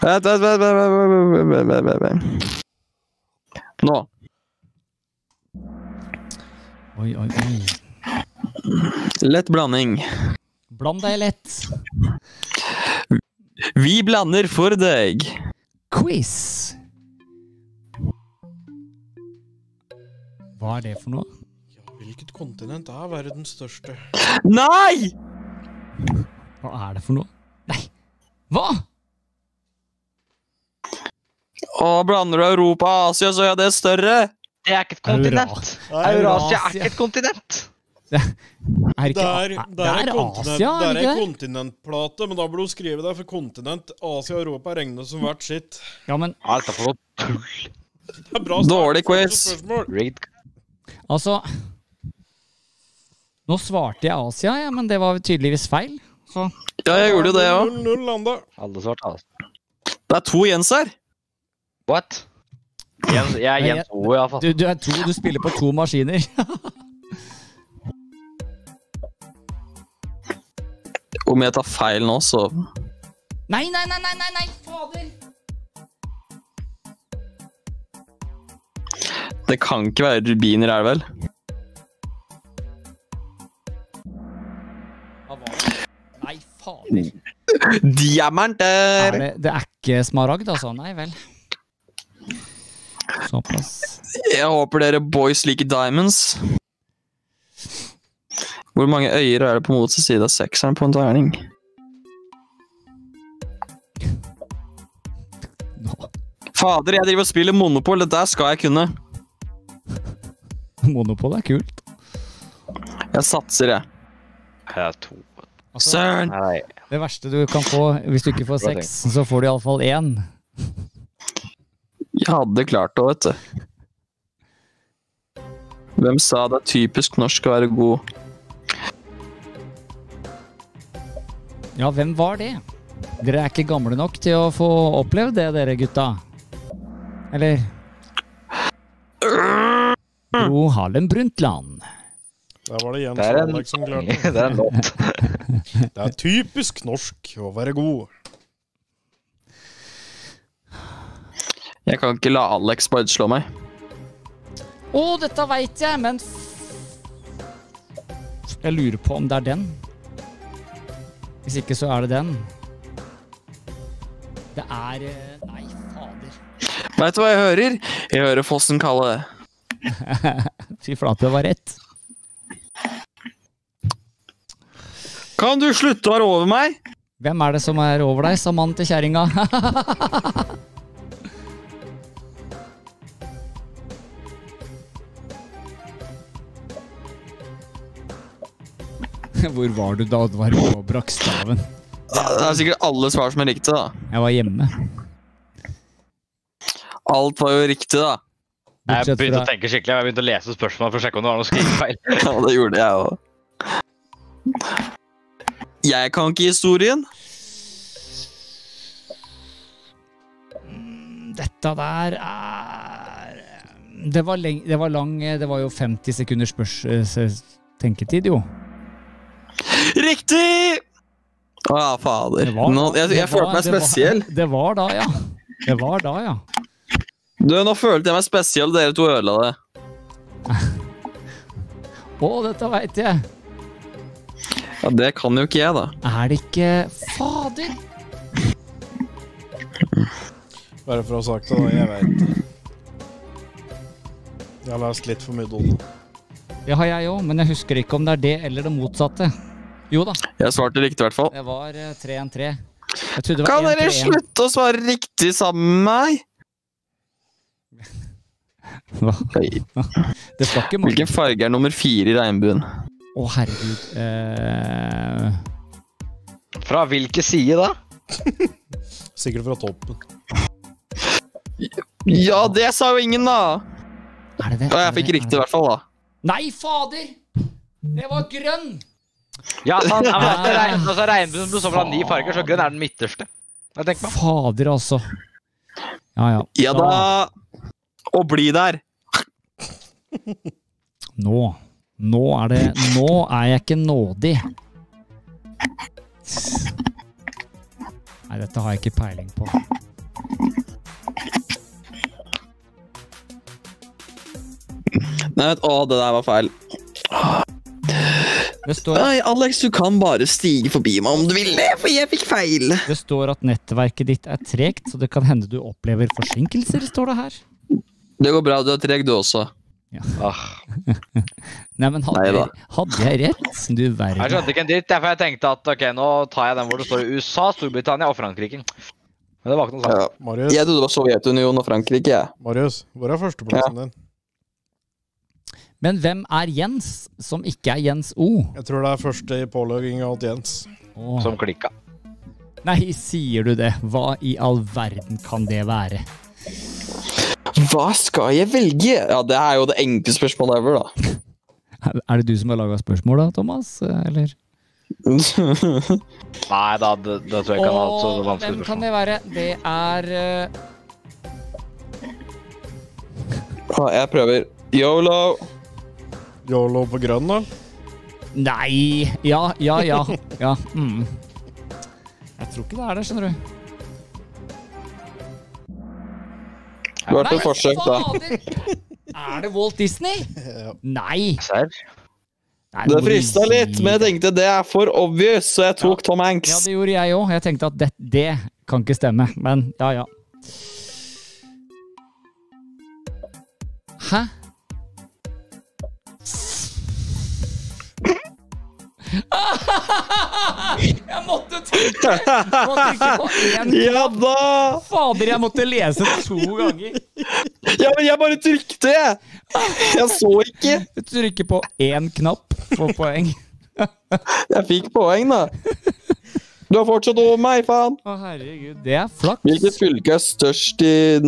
Vent, vent, vent, vent, vent, vent, vent. Nå. Oi, oi, oi. Lett blanding. Bland deg lett. Vi blander for deg. Quiz. Hva er det for noe? Ja, hvilket kontinent er verdens største? Nei! Hva er det for noe? Nei! Hva?! Å, blander du Europa og Asia, så er det større. Det er ikke et kontinent. Eurasia er ikke et kontinent. Er ikke Det er, det det er, er kontinent, Asia, det er er det ikke en det? kontinentplate, men da burde hun skrive det, for kontinent, Asia og Europa regnes som hvert sitt. Ja, men Alt er for noe tull. Det er bra. Dårlig quiz. Rigged. altså Nå svarte jeg Asia, ja, men det var tydeligvis feil. Så Ja, jeg gjorde jo det òg. 0-0. Alle svarte Asia. Det er to Jens her. What? Jens, jeg er Jens O, iallfall. du, du er to, du spiller på to maskiner. Om jeg tar feil nå, så Nei, nei, nei, nei, nei, nei, fader! Det kan ikke være rubiner, er det vel? Nei, fader. Diamanter! Er det, det er ikke smaragd, altså? Nei vel. Såpass. Jeg håper dere boys liker diamonds. Hvor mange øyer er det på motsatt side av sekseren på en terning? Fader, jeg driver og spiller Monopol. Det der skal jeg kunne. Monopol er kult. Jeg satser, jeg. Jeg er to. Altså, Søren! Nei, det verste du kan få, hvis du ikke får seks, så får du iallfall én. Jeg hadde klart det, vet du. Hvem sa det er typisk norsk å være god? Ja, hvem var det? Dere er ikke gamle nok til å få opplevd det, dere gutta. Eller Gro Harlem Brundtland. Der var det Jens det er en, som klarte det. er en låt. Det er typisk norsk å være god. Jeg kan ikke la Alex bare slå meg. Å, dette veit jeg, men f- Jeg lurer på om det er den. Hvis ikke, så er det den. Det er eh, Nei, fader. Veit du hva jeg hører? Jeg hører Fossen kalle det. Fy flate, det var rett. Kan du slutte å være over meg? Hvem er det som er over deg, sa mannen til kjerringa? Hvor var du da Oddvar og brakk staven? Det er sikkert alle svar som er riktige, da. Jeg var hjemme. Alt var jo riktig, da. Jeg begynte fra å tenke skikkelig. Jeg begynte å lese spørsmål for å sjekke om det var noe skrivefeil. Ja, det gjorde jeg òg. Jeg kan ikke historien. Dette der er Det var, leng, det var lang Det var jo 50 sekunders spørs, eh, tenketid, jo. Riktig! Å ja, fader. Nå, jeg jeg følte meg meg det var- spesiell. Det var da, ja. Det var da, ja. Du, Nå følte jeg meg spesiell, dere to ødela det. Å, dette veit jeg. Ja, Det kan jo ikke jeg, da. Er det ikke Fader! Bare for å ha sagt det. Jeg veit. Jeg har lest litt for mye Donald. Det har jeg òg, men jeg husker ikke om det er det eller det motsatte. Jo da, Jeg svarte riktig, i hvert fall. det var eh, 3-1-3. Jeg det Kan var dere 1-3-1. slutte å svare riktig sammen med meg? Hva? Det skal ikke mange Hvilken farge er nummer fire i regnbuen? Å, herregud. Eh, Fra hvilken side, da? Sikkert fra toppen. Ja, det sa jo ingen, da! er det det? Og jeg fikk riktig, i hvert fall, da. Nei, fader! Det var grønn! Ja, sant. Ja, men altså, regn, altså, Regnbuen består av ni farger, så grønn er den midterste. Fader, altså. Ja, ja. Ja da! Og bli der! Nå. Nå er det Nå er jeg ikke nådig. Nei, dette har jeg ikke peiling på. Nei, vet å, det der var feil. Det står, Nei, Alex, du kan bare stige forbi meg om du vil det, for jeg fikk feil. det står at nettverket ditt er tregt, så det kan hende du opplever forsinkelser, står det her. Det går bra, du er treg, du også. Ah, Nei, men hadde, Nei, jeg, hadde jeg rett? Du Jeg skjønte ikke en dritt, derfor jeg tenkte at ok, nå tar jeg den hvor det står USA, Storbritannia og Frankrike. Men det var ikke noe sånt. Ja. Marius, Jeg trodde det var Sovjetunionen og Frankrike. jeg. Marius, hvor er førsteplassen din? Men hvem er Jens som ikke er Jens O? Jeg tror det er første i pålogginga til Jens. Åh. Som klikka. Nei, sier du det? Hva i all verden kan det være? Hva skal jeg velge? Ja, Det er jo det enkle spørsmålet ever, da. Er det du som har laga spørsmål, da, Thomas? Eller? Nei da, det, det tror jeg ikke han har så vanskelig hvem kan det være? Det er uh... Jeg prøver. Yolo. Yolo på grønn, da? Nei Ja, ja, ja. ja. Mm. Jeg tror ikke det er det, skjønner du. Det var et forsøk, da. Er det Walt Disney? Nei. Serr? Nei, Det frista litt, men jeg tenkte det er for obvious, så jeg tok Tom Hanks. Ja, det gjorde jeg òg. Jeg tenkte at det, det kan ikke stemme, men ja, ja. Hæ? Jeg måtte trykke, måtte trykke på én Ja da! Fader, jeg måtte lese to ganger. Ja, men jeg bare trykte, jeg! Jeg så ikke. Trykke på én knapp for poeng. Jeg fikk poeng, da. Du har fortsatt over meg, faen. Å, herregud. Det er flaks. Hvilket fylke er størst i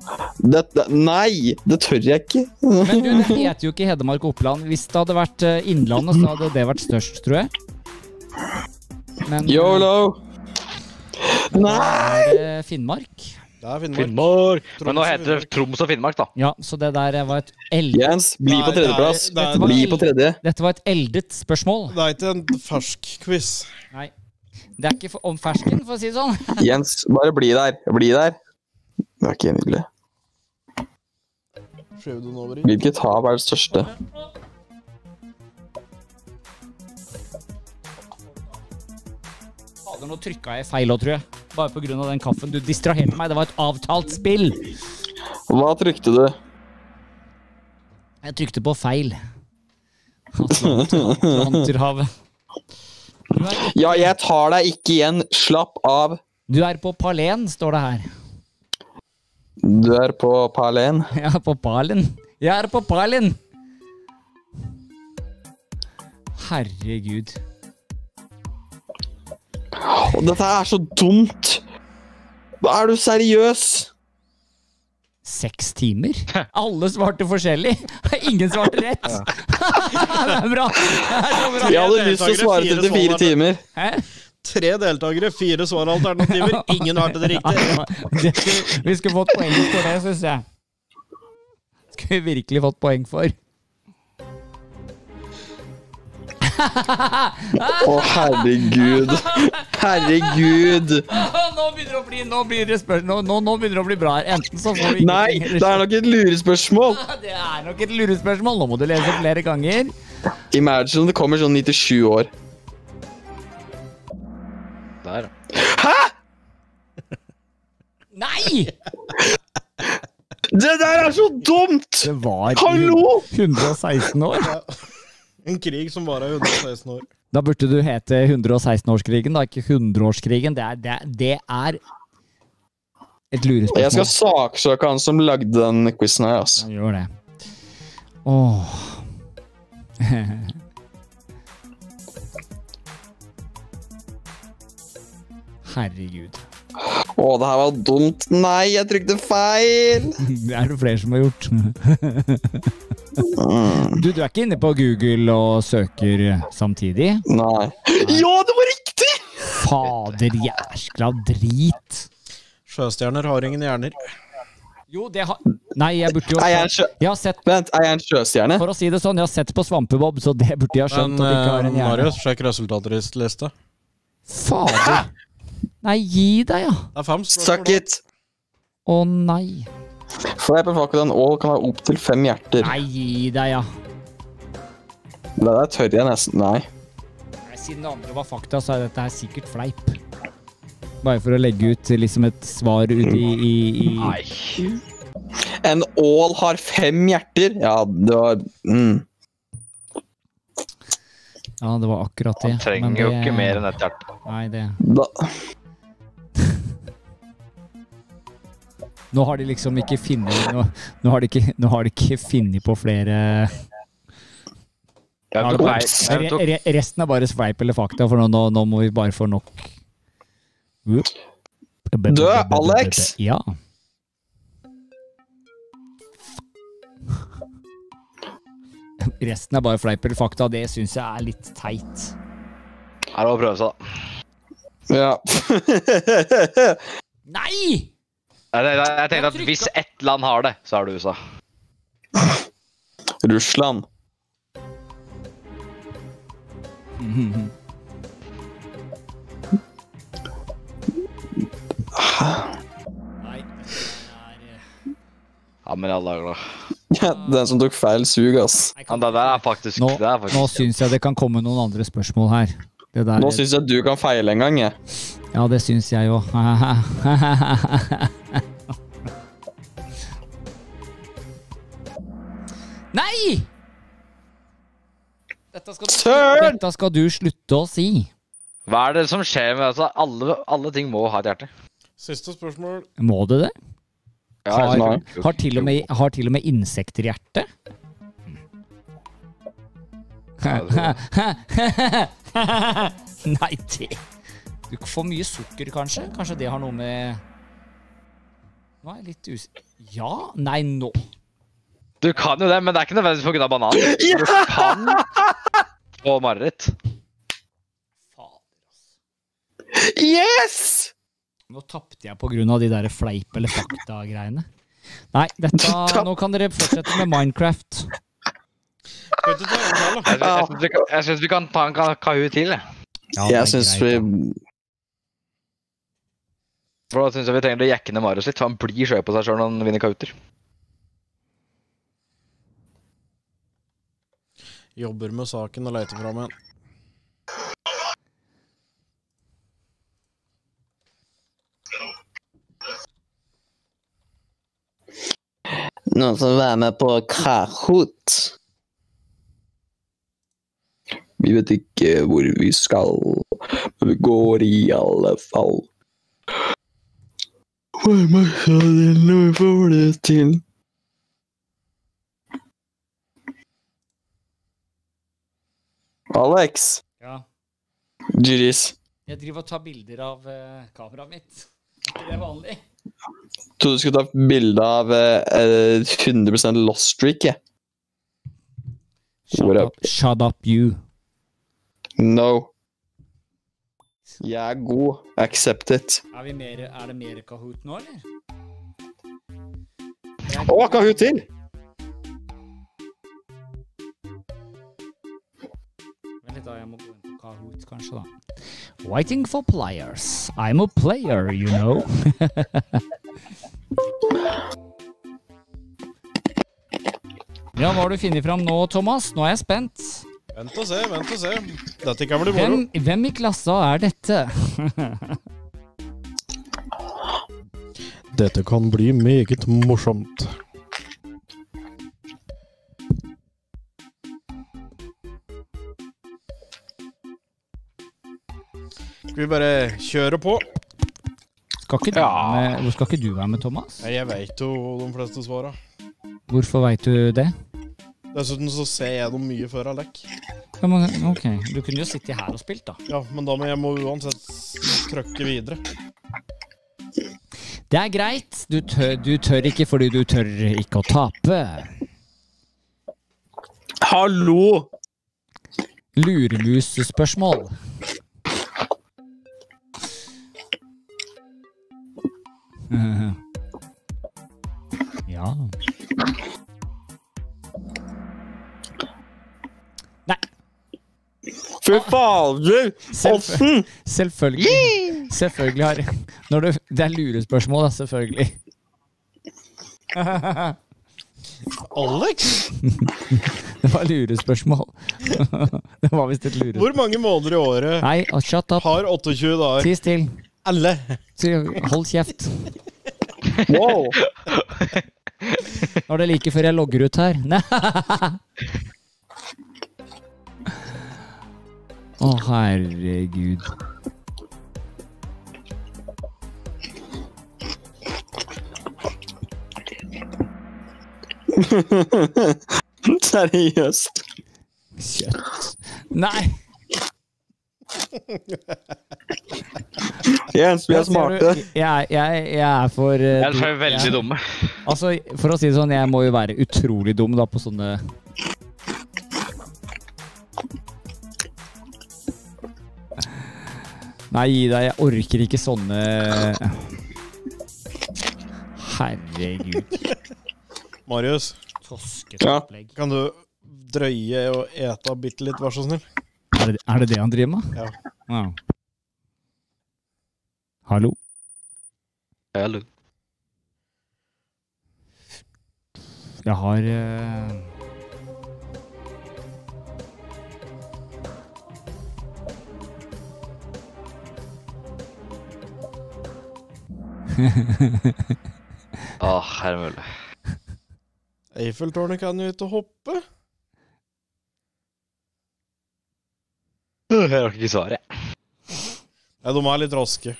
Norge-areal? Dette Nei, det tør jeg ikke. Men du, det heter jo ikke Hedmark og Oppland. Hvis det hadde vært eh, Innlandet, så hadde det vært størst, tror jeg. Men eh, Yolo. Nei! er det Finnmark? Det er Finnmark. Finnmark! Men nå heter det Troms og Finnmark, da. Ja, så det der var et eld... Jens, bli Nei, på tredjeplass. det det Bli på tredje. Dette var et eldet spørsmål. Det er ikke en fersk quiz. Nei. Det er ikke om fersken, for å si det sånn. Jens, bare bli der. Bli der. Det er ikke nydelig. Hvilket hav er det største? Fader, nå trykka jeg feil òg, tror jeg. Bare av den kaffen. Du distraherte meg. Det var et avtalt spill. Hva trykte du? Jeg trykte på feil. Atlanterhavet. Er, Ja, jeg tar deg ikke igjen. Slapp av. du er på Palen, står det her. Du er på Palen. Jeg er på Palen. Jeg er på Palen! Herregud. Og dette er så dumt. Er du seriøs? Seks timer? Alle svarte forskjellig. Ingen svarte rett. det er bra. Det er så bra. Jeg hadde lyst til å svare Fire 34 timer. Hæ? Tre deltakere, fire svaralternativer. Ingen har det riktig. Det skulle- Vi skulle fått poeng for det, syns jeg. Skulle vi virkelig fått poeng for. Å, herregud. Herregud. Nå begynner det å bli, nå blir det spør nå, nå, nå begynner det å bli bra her. Enten så får vi Nei, det er nok et lurespørsmål. Det er nok et lurespørsmål. Nå må du lese flere ganger. Imagine om det kommer sånn 97 år. Nei! Det der er så dumt! Det var Hallo! 116 år. En krig som varer 116 år. Da burde du hete 116-årskrigen, da, ikke 100-årskrigen. Det, det, det er et lurespørsmål. Jeg skal saksøke han som lagde den quizen her, altså. Han gjør det. Åh. Herregud. Å, det her var dumt. Nei, jeg trykte feil! Det er det flere som har gjort. Mm, Du, du er ikke inne på Google og søker samtidig? nei. Ja, det var riktig! Fader jæskla drit. Sjøstjerner har ingen hjerner. Jo, det har Nei, jeg burde jo Er jeg en sjø... Jeg har sett Vent, er jeg en sjøstjerne? For å si det sånn, jeg har sett på Svampebob, så det burde jeg ha skjønt Men at ikke har eh, en hjerne. Marius, sjekk resultatliste. Fader. Nei, gi deg, ja. Det er fem Suck it! Å nei. Fleip fuck with an all kan ha opptil fem hjerter. Nei, gi deg, ja. Det der tør jeg nesten Nei. Nei, Siden det andre var fakta, så er dette her sikkert fleip. Bare for å legge ut liksom et svar ut i, i, i Nei. En ål har fem hjerter. Ja, det var mm. Ja, det var akkurat det. Han trenger men jo ikke mer enn et hjerte. Nei, det da. Nå har de liksom ikke funnet Nå, nå har de ikke, nå har de ikke funnet på flere Ja, tok det- re, Resten er bare sveip eller fakta, for nå, nå, nå må vi bare få nok Død, Alex! Ja. Resten er bare fleip eller fakta. Det syns jeg er litt teit. her å prøve seg, da. Ja. Nei! Jeg, jeg, jeg tenkte at hvis ett land har det, så er det USA. Russland. Nei. det er, eh, Ja, men i alle dager, da. Den som tok feil sug, ass. Ja, kan- det der er faktisk Nå, det er faktisk, nå syns jeg det kan komme noen andre spørsmål her. Det der, Nå syns jeg du kan feile en gang, jeg. ja, det syns jeg jo. Nei! Dette skal, du, dette skal du slutte å si. Hva er det som skjer med altså, alle, alle ting må ha et hjerte. Siste spørsmål. Må det det? Har, har, til, og med, har til og med insekter i hjertet. Nei, det Du får mye sukker, kanskje? Kanskje det har noe med Nå er jeg litt usikker Ja? Nei, nå Du kan jo det, men det er ikke nødvendigvis pga. bananen. Du kan få mareritt. Fader, ass. Yes! Nå tapte jeg på grunn av de der fleip eller fakta-greiene. Nei, dette Nå kan dere fortsette med Minecraft. Jeg, syns vi kan- ta en kahu Kahoot til. jeg. Ja, Jeg syns vi. For da syns jeg vi trenger å jekke ned Marius litt. For han blir skjøv på seg sjøl når han vinner Kahooter. Jobber med saken og leter fram en. Noen som vil være med på Kahoot? Vi vet ikke hvor vi skal, men vi går i alle fall. Hvor masse av det når vi får det til? Alex, Ja. Juris. Jeg driver og tar bilder av eh, kameraet mitt. Er ikke det vanlig? Trodde du skulle ta bilde av uh, 100 lost streak, jeg. Shut up, shut up you. No. Jeg er god. Accept it. Er, vi mer, er det mer Kahoot nå, eller? Å, Kahoot til! Vent da. Jeg må gå inn på Kahoot, kanskje, da. Waiting for players. I'm a player, you know. ja, hva har du funnet fram nå, Thomas? Nå er jeg spent. Vent og se, vent og se. Dette kan bli moro. Hvem, hvem i klassa er dette? Dette kan bli meget morsomt. Skal vi bare kjøre på? Skal ikke du, Ja. være med, skal ikke du være med, Thomas? Jeg veit jo de fleste svara. Hvorfor veit du det? Dessuten så ser jeg dem mye før Alek. Ja, men, ok, Du kunne jo sittet her og spilt, da. Ja, men da må jeg må uansett trykke videre. Det er greit. Du tør, du tør ikke fordi du tør ikke å tape. Hallo! Luremusspørsmål. Ja Nei, Fy fader! Åssen? selvfølgelig. Selvfølgelig har Når du, Det er lurespørsmål, da, selvfølgelig. Alex! Det var lurespørsmål. Det var visst et lurespørsmål. Hvor mange måneder i året Nei, shut up. har 28 dager? Ti still. Alle. Hold kjeft. Wow! Nå er det like før jeg logger ut her. Å, oh, herregud. Seriøst. Kjøtt. Nei! Er vi er smarte. Jeg, jeg, jeg er for uh, Jeg er veldig jeg- dumme. Altså, for å si det sånn, jeg må jo være utrolig dum da på sånne Nei, gi deg. Jeg orker ikke sånne Herregud. Marius, Toskete Ja. kan du drøye og ete bitte litt, vær så snill? Er det, er det det han driver med? Ja. Ja. Hallo? Hallo. Jeg har eh, Åh, er det mulig? Eiffeltårnet kan jo ikke hoppe. Jeg rakk ikke svaret. jeg. Nei, de er litt raske.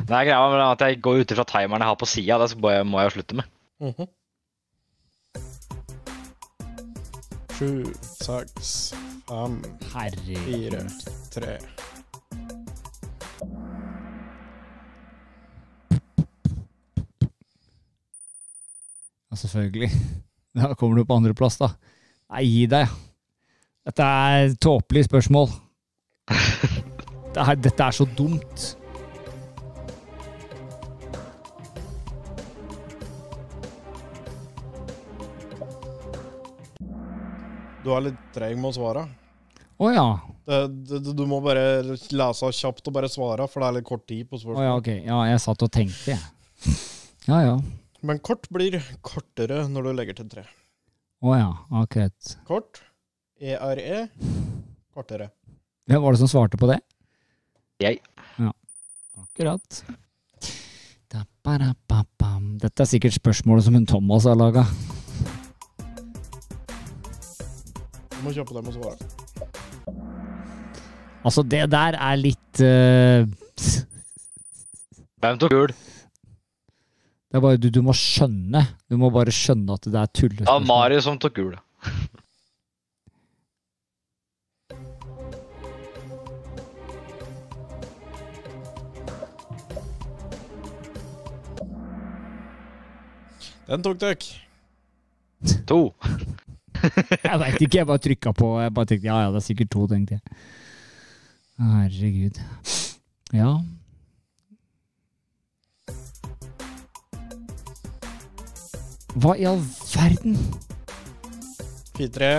Det er greia med at jeg går ut ifra timeren jeg har på sida. Det må jeg, jo slutte med. Mhm. Sju, seks, fem, fire, tre. Ja, selvfølgelig. Da kommer du på andreplass, da. Nei, gi deg. Dette er tåpelige spørsmål. Det er, dette er så dumt. Du er litt treg med å svare. Å ja. Det, det, du må bare lese kjapt og bare svare, for det er litt kort tid på Å spørsmålet. ja, ok. Ja, jeg satt og tenkte, jeg. Ja ja. Men kort blir kortere når du legger til tre. Å ja, akkurat. Kort. ERE. Kortere. Hvem var det som svarte på det? Jeg. Akkurat. Dette er sikkert spørsmålet som hun Thomas har laga. Du må kjøpe dem og svare. Altså, det der er litt eh, Hvem tok gul? Det er bare du, du må skjønne. Du må bare skjønne at det er Ja, Mari som tok gul. Den tok dere. To. Jeg veit ikke, jeg bare trykka på. Jeg bare tenkte ja ja, det er sikkert to, tenkte jeg. Herregud. Ja. Hva i all verden? Fire, tre,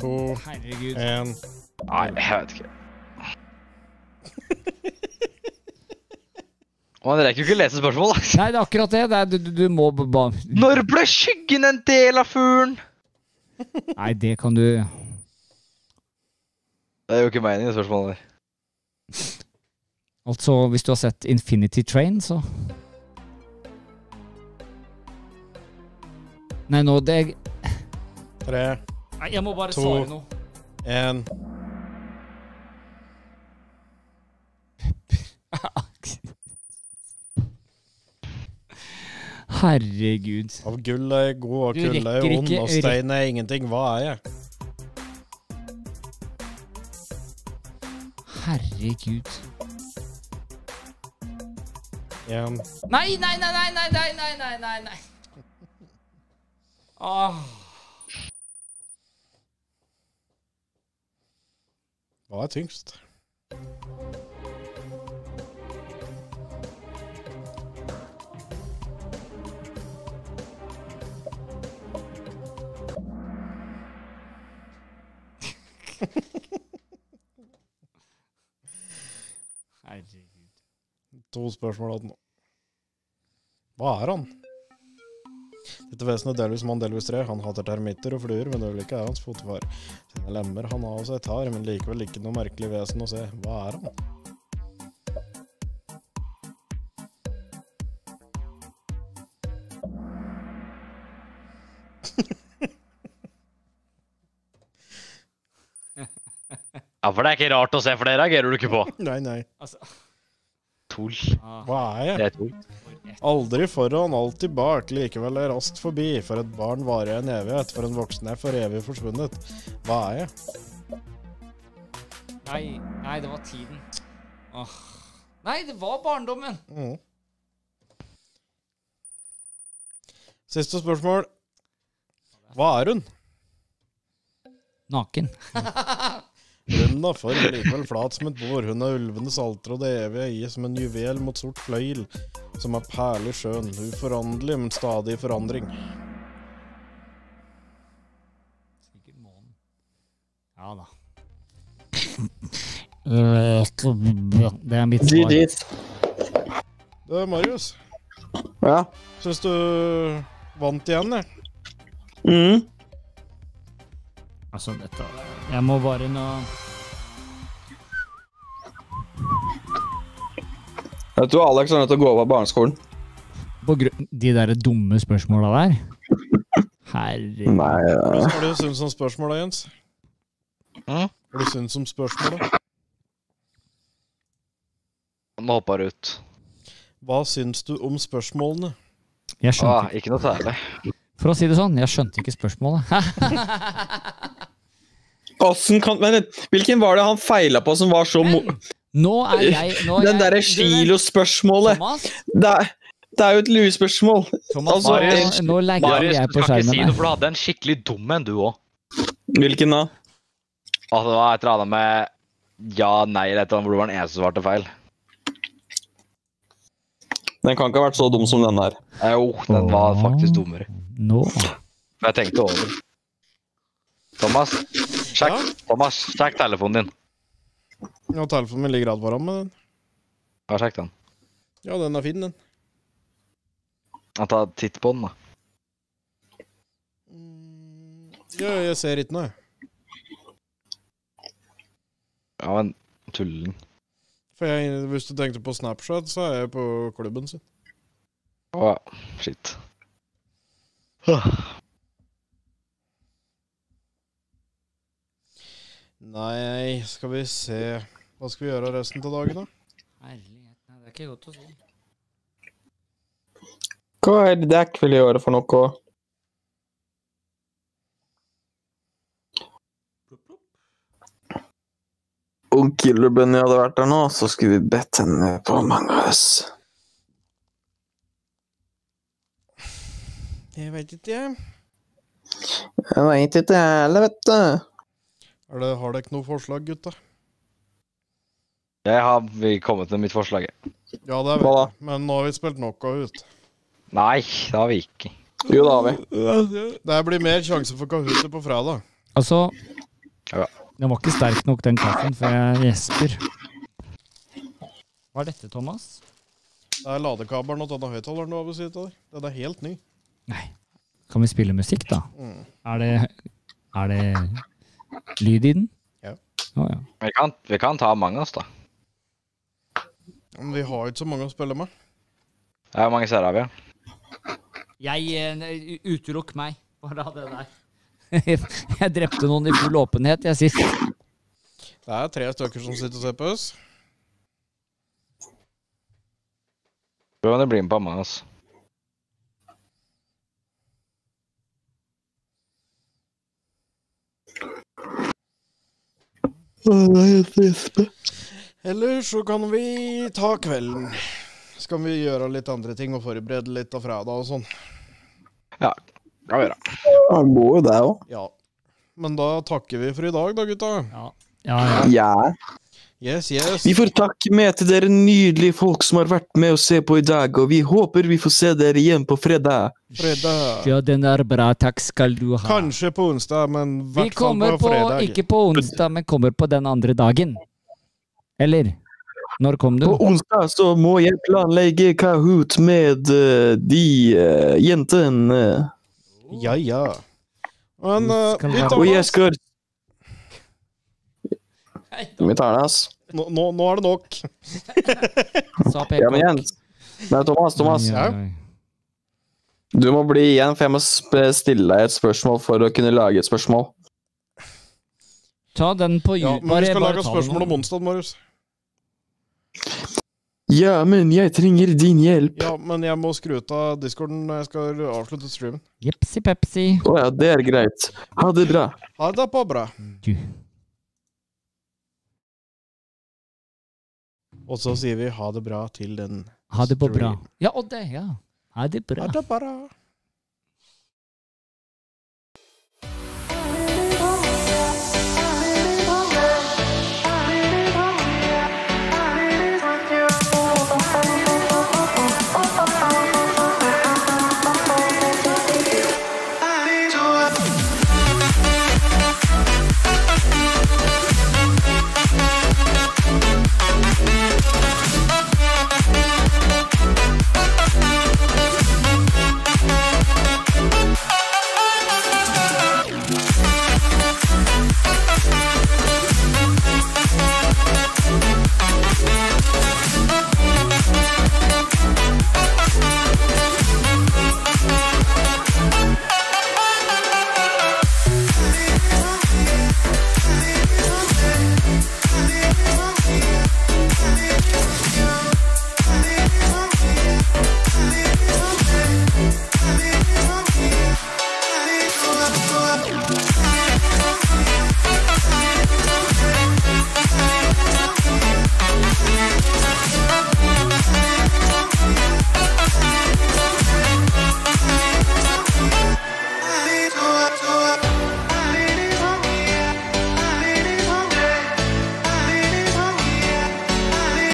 to, Herregud. én. Nei, jeg vet ikke. Man rekker jo ikke lese spørsmål, da. Nei, det er akkurat det. det er, du, du, du må bare Når ble skyggen en del av fuglen? Nei, det kan du Det er jo ikke meningen, spørsmålet der. Altså, hvis du har sett Infinity Train, så Nei, nå det Tre, Nei, jeg må bare To. svare noe. én. Herregud. Av gull er jeg god, og kull er ond, og stein er ingenting. Hva er jeg? Herregud. Én. Nei, nei, nei, nei, nei, nei, nei, nei, nei, nei. Ah. Hva er tyngst? To spørsmål igjen nå. Hva er han? Dette vesenet er delvis mann, delvis tre. Han hater termitter og fluer, men ulike er hans fotfar. Sine lemmer han av seg tar, men likevel ikke noe merkelig vesen å se. Hva er han? Ja, for det er ikke rart å se, for det reagerer du ikke på. Nei, nei. Altså, Tull. ah, Hva er jeg? Det er tull. Aldri foran, alltid bak, likevel er raskt forbi. For et barn varer en evighet, for en voksen er for evig forsvunnet. Hva er jeg? Nei, nei, det var tiden. Åh. Nei, det var barndommen. Mm. Siste spørsmål. Hva er hun? Naken. Rund av form, likevel flat som et bord. Hun er ulvenes alter og det evige i, som en juvel mot sort fløyel, som er perlig skjønn, uforanderlig, men stadig i forandring. Sikkert månen. Ja da. Det er mitt svar. Du, Marius. Ja. Syns du vant igjen, jeg? Mm. Altså, dette Jeg må bare nå Jeg tror Alex er nødt til å gå over barneskolen. På grunn De der dumme spørsmåla der. Herregud. Nei ja. Hva har du syns om spørsmåla, Jens? Hva har du syns om spørsmålet? Nå hoppa jeg ut. Hva syns du om spørsmålene? Jeg Ah, skjønte ikke noe særlig. For å si det sånn, jeg skjønte ikke spørsmålet. Kan Men hvilken var det han feila på som var så mo... Nå er jeg nå er Den derre kilospørsmålet. Det er, det er jo et luespørsmål. Thomas Altså, nå, nå Marius, jeg du på skal ikke si noe, for du hadde en skikkelig dum en, du òg. Hvilken da? Altså, det var et eller annet med ja, nei eller et eller annet hvor du var den eneste som svarte feil. Den kan ikke ha vært så dum som den her. Eh, Jo, den var faktisk dummere. Nå For jeg tenkte over. Thomas, sjekk, Ja? Thomas, sjekk telefonen din. Ja, telefonen min ligger rett foran med den. Ja, sjekk den. Ja, den er fin, den. Ja, Ta titt på den, da. Mm, Ja, jeg ser ikke noe, jeg. Ja, men tulling. For jeg, hvis du tenkte på Snapchat, så er jeg på klubben sin. Å, shit. Nei, skal vi se Hva skal vi gjøre resten av dagen, da? Herlighet, det er ikke godt å si. Hva er det dere vil gjøre for noe? Om Killer Bunny hadde vært der nå, så skulle vi bedt henne på Among us. Jeg veit ikke, jeg. Jeg veit ikke jeg heller, vet du. Er det, har dere ikke noe forslag, gutta? Jeg har vi kommet med mitt forslag. Ja, det er vel Men nå har vi spilt knockout. Nei, det har vi ikke. Jo, det har vi. Det blir mer sjanse for Kahooter på fredag. Altså Ja. Den var ikke sterk nok, den kaffen, for jeg gjesper. Hva er dette, Thomas? Det er ladekabelen og denne høyttaleren du har ved siden av deg. Den er helt ny. Nei. Kan vi spille musikk, da? Mm. Er det Er det lyd i den? Ja. Oh, ja. Vi kan, vi kan ta mange av oss, da. Men vi har ikke så mange å spille med. Ja, Hvor mange ser av, vi? Jeg eh, utelukk meg bare av det der. jeg drepte noen i full åpenhet, jeg sist. Det er tre stykker som sitter og ser på oss. Tror det blir med på meg, altså. Eller så kan vi ta kvelden. Så kan vi gjøre litt andre ting og forberede litt av fredag og sånn. Ja, vi gjøre. Han må jo det òg. Ja. Men da takker vi for i dag, da, gutta. Ja, ja. ja. Ja. Yes, yes. Vi får takke med til dere nydelige folk som har vært med å se på i dag, og vi håper vi får se dere igjen på fredag. Fredag. ja, den er bra. Takk skal du ha. Kanskje på onsdag, men i Vi hvert fall kommer på på, fredag. ikke på onsdag, men kommer på den andre dagen. Eller? Når kom du? På onsdag så må jeg planlegge Kahoot med uh, de uh, jentene. Ja, ja. Men uh, vi tar ass. Vi tar det, ass. Nå, nå, nå er det nok. Sa. Ja, men Jens. Nei, Thomas, Thomas. Oi. Du må bli igjen, for jeg må sp- stille deg et spørsmål for å kunne lage et spørsmål. Ta den på Ja, men vi skal lage et spørsmål om onsdag, Marius. Ja, men jeg trenger din hjelp. Ja, men jeg må skru ut av discorden når jeg skal avslutte streamen. Jepsi pepsi. Å ja, det er greit. Ha det bra. Ha det på bra. Du. Og så sier vi ha det bra til den Ha det på bra. Ja, og det, ja. Ha det bra. Ha det bra.